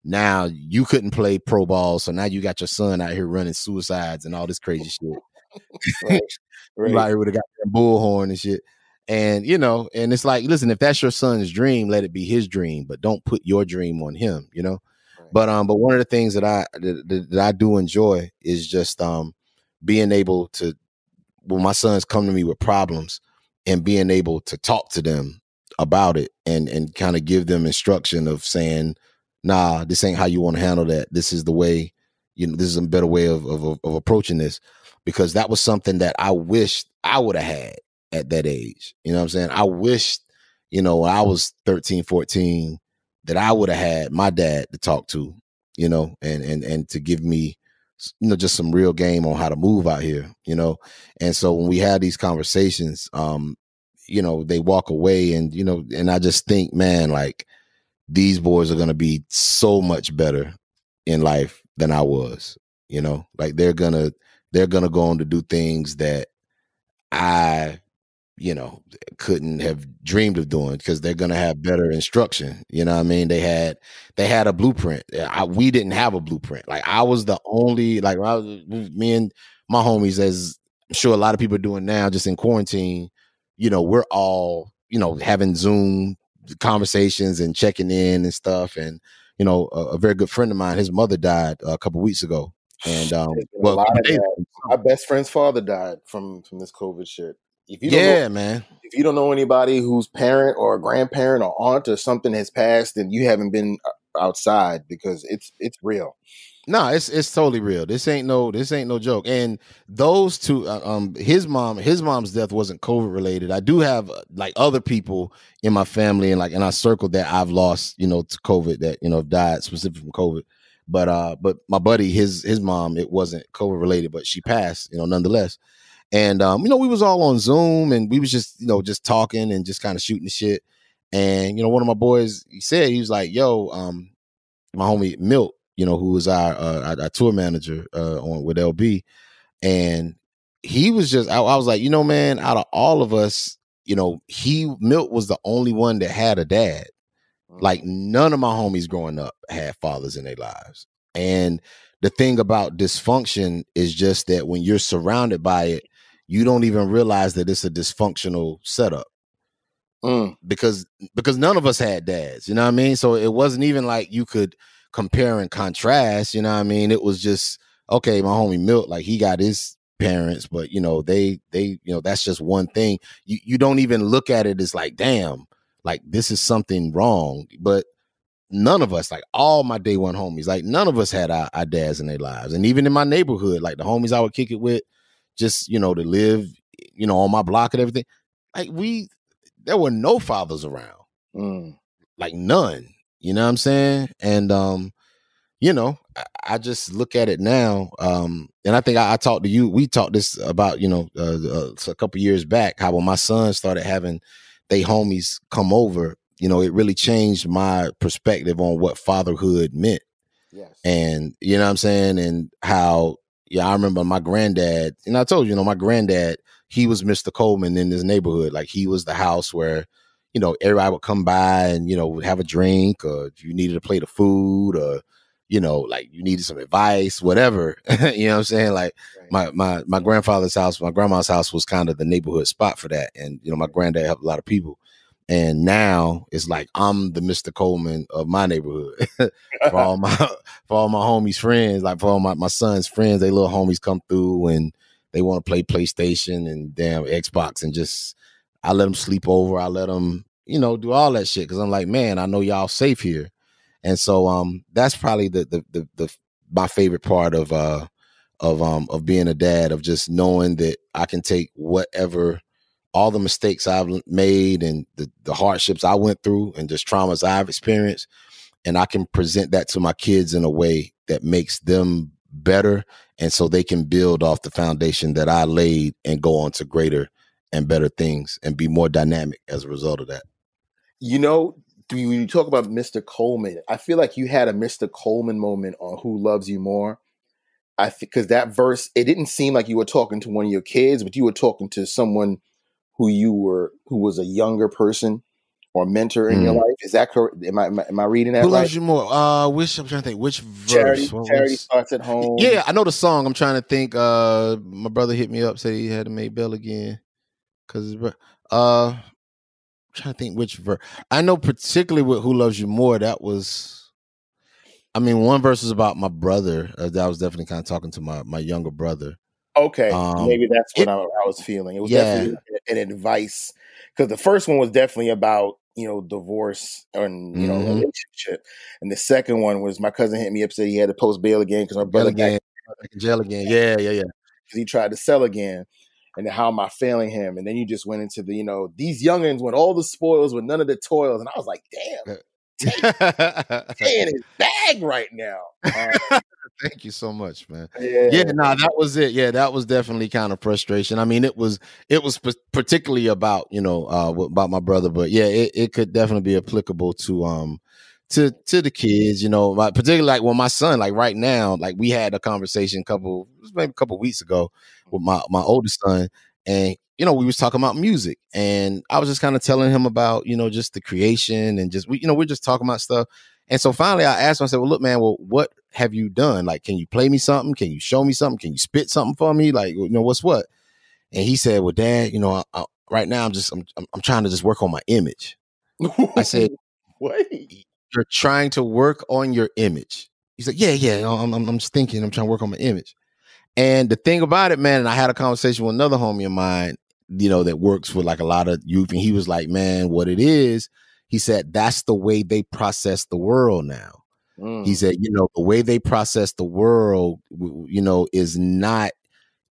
Speaker 3: now you couldn't play pro ball so now you got your son out here running suicides and all this crazy shit.
Speaker 2: Right,
Speaker 3: you out here with a goddamn bullhorn and shit. And you know and it's like listen if that's your son's dream let it be his dream but don't put your dream on him you know?
Speaker 2: Right.
Speaker 3: but um but one of the things that i that, that- that i do enjoy is just um being able to when my sons come to me with problems and being able to talk to them about it and and kind of give them instruction of saying nah this ain't how you want to handle that. This is the way you know this is a better way of of, of approaching this because that was something that i wished i would have had at that age you know what i'm saying? I wished you know when i was 13 14 that i would have had my dad to talk to you know and and and to give me you know just some real game on how to move out here you know? And so when we had these conversations um you know they walk away and you know and i just think man like these boys are going to be so much better in life than i was you know? Like they're gonna they're gonna go on to do things that i you know couldn't have dreamed of doing because they're gonna have better instruction you know what i mean? They had they had a blueprint. I, we didn't have a blueprint. Like i was the only like I was, me and my homies as i'm sure a lot of people are doing now just in quarantine you know we're all you know having zoom conversations and checking in and stuff and you know a, a very good friend of mine his mother died a couple weeks ago and um
Speaker 2: There's been a
Speaker 3: well
Speaker 2: lot of
Speaker 3: days
Speaker 2: that. My best friend's father died from from this COVID shit. If you don't
Speaker 3: yeah
Speaker 2: know,
Speaker 3: man
Speaker 2: if you don't know anybody whose parent or grandparent or aunt or something has passed, then you haven't been uh, outside because it's it's real.
Speaker 3: No, it's it's totally real. This ain't no this ain't no joke. And those two, uh, um, his mom, his mom's death wasn't COVID related. I do have uh, like other people in my family and like in our circle that I've lost, you know, to COVID that you know died specifically from COVID. But uh, but my buddy, his his mom, it wasn't COVID related, but she passed, you know, nonetheless. And um, you know, we was all on Zoom and we was just, you know, just talking and just kind of shooting the shit. And you know, one of my boys, he said he was like, "Yo, um, my homie Milt, you know, who was our uh, our, our tour manager uh, on with LB, and he was just, I, I was like, you know, man, out of all of us, you know, he Milt was the only one that had a dad. Like
Speaker 2: Mm-hmm.
Speaker 3: none of my homies growing up had fathers in their lives. And the thing about dysfunction is just that when you're surrounded by it, you don't even realize that it's a dysfunctional setup
Speaker 2: Mm.
Speaker 3: because because none of us had dads, you know what I mean? So it wasn't even like you could compare and contrast, you know what I mean? It was just okay, my homie Milt, like he got his parents, but you know, they they, you know, that's just one thing. You you don't even look at it as like, damn, like this is something wrong. But none of us, like all my day one homies, like none of us had our, our dads in their lives. And even in my neighborhood, like the homies I would kick it with, just, you know, to live, you know, on my block and everything, like we there were no fathers around
Speaker 2: Mm.
Speaker 3: like none you know what i'm saying and um you know i, I just look at it now um and i think I, I talked to you we talked this about you know uh, uh, a couple years back how when my son started having they homies come over you know it really changed my perspective on what fatherhood meant
Speaker 2: Yes.
Speaker 3: and you know what I'm saying, and how yeah, I remember my granddad, and I told you, you know, my granddad, he was Mr. Coleman in this neighborhood. Like he was the house where, you know, everybody would come by and, you know, would have a drink or you needed a plate of food or, you know, like you needed some advice, whatever. you know what I'm saying? Like my my my grandfather's house, my grandma's house was kind of the neighborhood spot for that. And, you know, my granddad helped a lot of people. And now it's like I'm the Mr. Coleman of my neighborhood. for all my for all my homies friends, like for all my, my son's friends, they little homies come through and they want to play PlayStation and damn Xbox and just I let them sleep over. I let them, you know, do all that shit because I'm like, man, I know y'all safe here, and so um, that's probably the the the, the my favorite part of uh of um of being a dad of just knowing that I can take whatever all the mistakes I've made and the, the hardships I went through and just traumas I've experienced and I can present that to my kids in a way that makes them better and so they can build off the foundation that I laid and go on to greater and better things and be more dynamic as a result of that.
Speaker 2: You know, when you talk about Mr. Coleman, I feel like you had a Mr. Coleman moment on Who Loves You More. I think because that verse, it didn't seem like you were talking to one of your kids, but you were talking to someone who you were who was a younger person or mentor in your
Speaker 3: Mm.
Speaker 2: life. Is that correct? Am I am I, am I reading that
Speaker 3: Who
Speaker 2: right?
Speaker 3: loves you more? Uh which I'm trying to think which verse.
Speaker 2: Charity, charity
Speaker 3: was-
Speaker 2: starts at home.
Speaker 3: Yeah, I know the song. I'm trying to think. Uh, my brother hit me up, said he had to make Bell again, cause uh, I'm trying to think which verse. I know particularly with "Who Loves You More." That was, I mean, one verse was about my brother. Uh, that was definitely kind of talking to my my younger brother.
Speaker 2: Okay,
Speaker 3: Um,
Speaker 2: maybe that's what
Speaker 3: it-
Speaker 2: I, I was feeling. It was
Speaker 3: Yeah.
Speaker 2: definitely an advice because the first one was definitely about you know divorce and you know
Speaker 3: Mhm.
Speaker 2: relationship, and the second one was my cousin hit me up said he had to post bail again because my brother
Speaker 3: again, back in jail again. Yeah, yeah, yeah.
Speaker 2: because he tried to sell again. And how am I failing him? And then you just went into the, you know, these youngins want all the spoils with none of the toils. And I was like, damn, in his bag right now. Uh,
Speaker 3: Thank you so much, man.
Speaker 2: yeah.
Speaker 3: yeah nah that was it yeah that was definitely kind of frustration i mean it was it was particularly about you know uh about my brother but yeah it, it could definitely be applicable to um to to the kids you know like, particularly like when my son like right now like we had a conversation a couple maybe a couple weeks ago with my my oldest son and you know we was talking about music and i was just kind of telling him about you know just the creation and just we you know we're just talking about stuff and so finally I asked him, I said, Well, look, man, well, what have you done? Like, can you play me something? Can you show me something? Can you spit something for me? Like, you know, what's what? And he said, Well, dad, you know, I, I, right now I'm just I'm, I'm trying to just work on my image. I said,
Speaker 2: what?
Speaker 3: You're trying to work on your image. He's like, Yeah, yeah, I'm I'm, I'm just thinking, I'm trying to work on my image. And the thing about it, man, and I had a conversation with another homie of mine, you know, that works with like a lot of youth, and he was like, Man, what it is, he said, that's the way they process the world now.
Speaker 2: Mm.
Speaker 3: He said, you know, the way they process the world, you know, is not,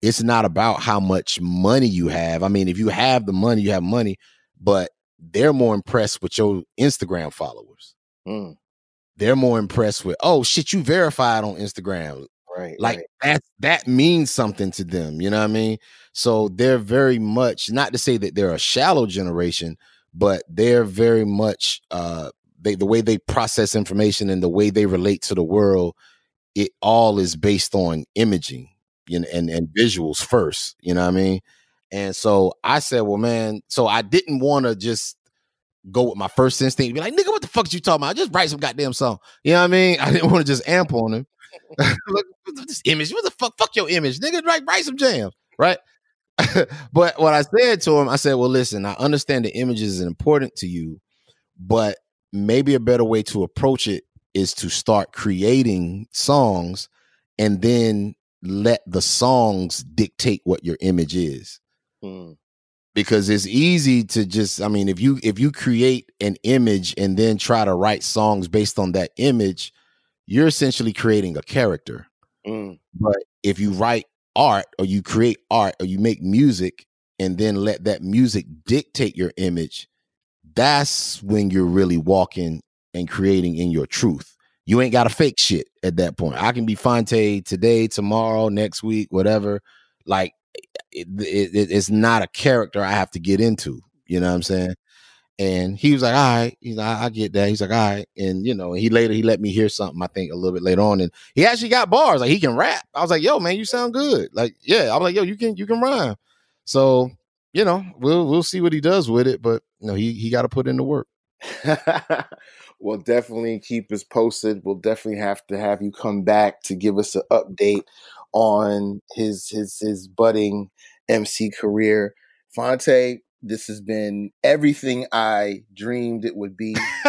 Speaker 3: it's not about how much money you have. I mean, if you have the money, you have money, but they're more impressed with your Instagram followers.
Speaker 2: Mm.
Speaker 3: they're more impressed with, oh shit, you verified on Instagram.
Speaker 2: Right.
Speaker 3: Like
Speaker 2: right.
Speaker 3: that that means something to them. You know what I mean? So they're very much not to say that they're a shallow generation, but they're very much uh they the way they process information and the way they relate to the world, it all is based on imaging you know, and, and visuals first. You know what I mean? And so I said, well, man, so I didn't want to just go with my first instinct, be like, nigga, what the fuck you talking about? Just write some goddamn song. You know what I mean? I didn't want to just amp on him. Look, this image, what the fuck? Fuck your image, nigga. Write, write some jams, right? but what I said to him, I said, well, listen, I understand the image is important to you, but maybe a better way to approach it is to start creating songs and then let the songs dictate what your image is.
Speaker 2: Mm.
Speaker 3: Because it's easy to just I mean if you if you create an image and then try to write songs based on that image, you're essentially creating a character.
Speaker 2: Mm.
Speaker 3: But if you write art or you create art or you make music and then let that music dictate your image, that's when you're really walking and creating in your truth. You ain't got to fake shit at that point. I can be Phonte today, tomorrow, next week, whatever. Like it, it, it's not a character I have to get into. You know what I'm saying? And he was like, "All right," he's like, "I get that." He's like, "All right," and you know, he later he let me hear something. I think a little bit later on, and he actually got bars. Like he can rap. I was like, "Yo, man, you sound good." Like, yeah, I was like, "Yo, you can you can rhyme." So you know, we'll we'll see what he does with it, but you know, he he got to put in the work.
Speaker 2: we'll definitely keep us posted. We'll definitely have to have you come back to give us an update on his his his budding MC career. Phonte, this has been everything I dreamed it would be.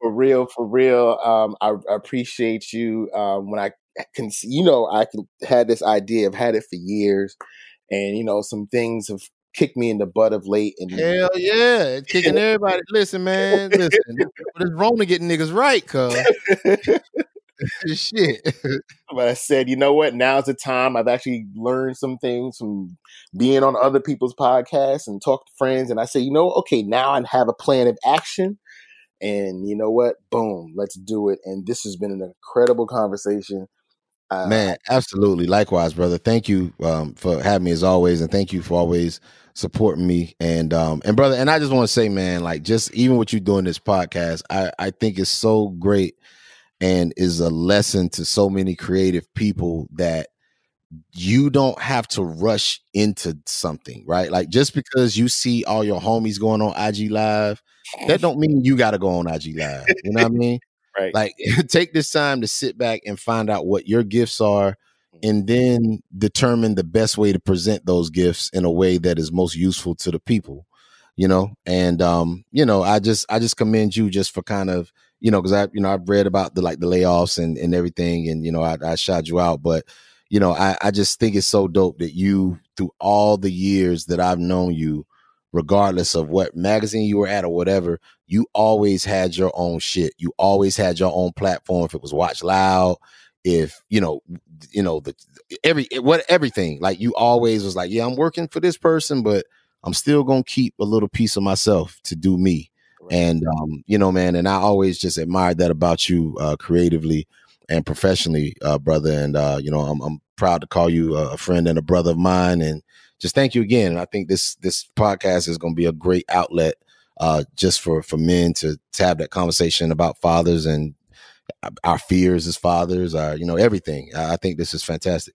Speaker 2: for real, for real. Um, I, I, appreciate you. Um, when I can, you know, I can, had this idea. I've had it for years, and you know, some things have kicked me in the butt of late. And
Speaker 3: hell yeah, it's kicking everybody. Listen, man, listen. But it's wrong to get niggas right, cuz. Shit.
Speaker 2: But I said, you know what? Now's the time. I've actually learned some things from being on other people's podcasts and talk to friends. And I said, you know, okay, now I have a plan of action. And you know what? Boom, let's do it. And this has been an incredible conversation.
Speaker 3: Uh, Man, absolutely. Likewise, brother. Thank you um, for having me as always, and thank you for always supporting me. And um, and brother, and I just want to say, man, like just even what you're doing this podcast, I I think is so great and is a lesson to so many creative people that you don't have to rush into something, right? Like just because you see all your homies going on IG live, that don't mean you got to go on IG live. You know what I mean?
Speaker 2: Right.
Speaker 3: Like take this time to sit back and find out what your gifts are and then determine the best way to present those gifts in a way that is most useful to the people you know and um you know i just i just commend you just for kind of you know because i you know i've read about the like the layoffs and and everything and you know i, I shot you out but you know I, I just think it's so dope that you through all the years that i've known you regardless of what magazine you were at or whatever you always had your own shit. You always had your own platform. If it was watch loud if you know you know the every what everything. Like you always was like yeah i'm working for this person but i'm still gonna keep a little piece of myself to do me and um you know man and i always just admired that about you uh creatively and professionally uh brother and uh you know i'm, I'm proud to call you a friend and a brother of mine and just thank you again and i think this this podcast is gonna be a great outlet uh just for for men to, to have that conversation about fathers and our fears as fathers, our you know everything. I think this is fantastic.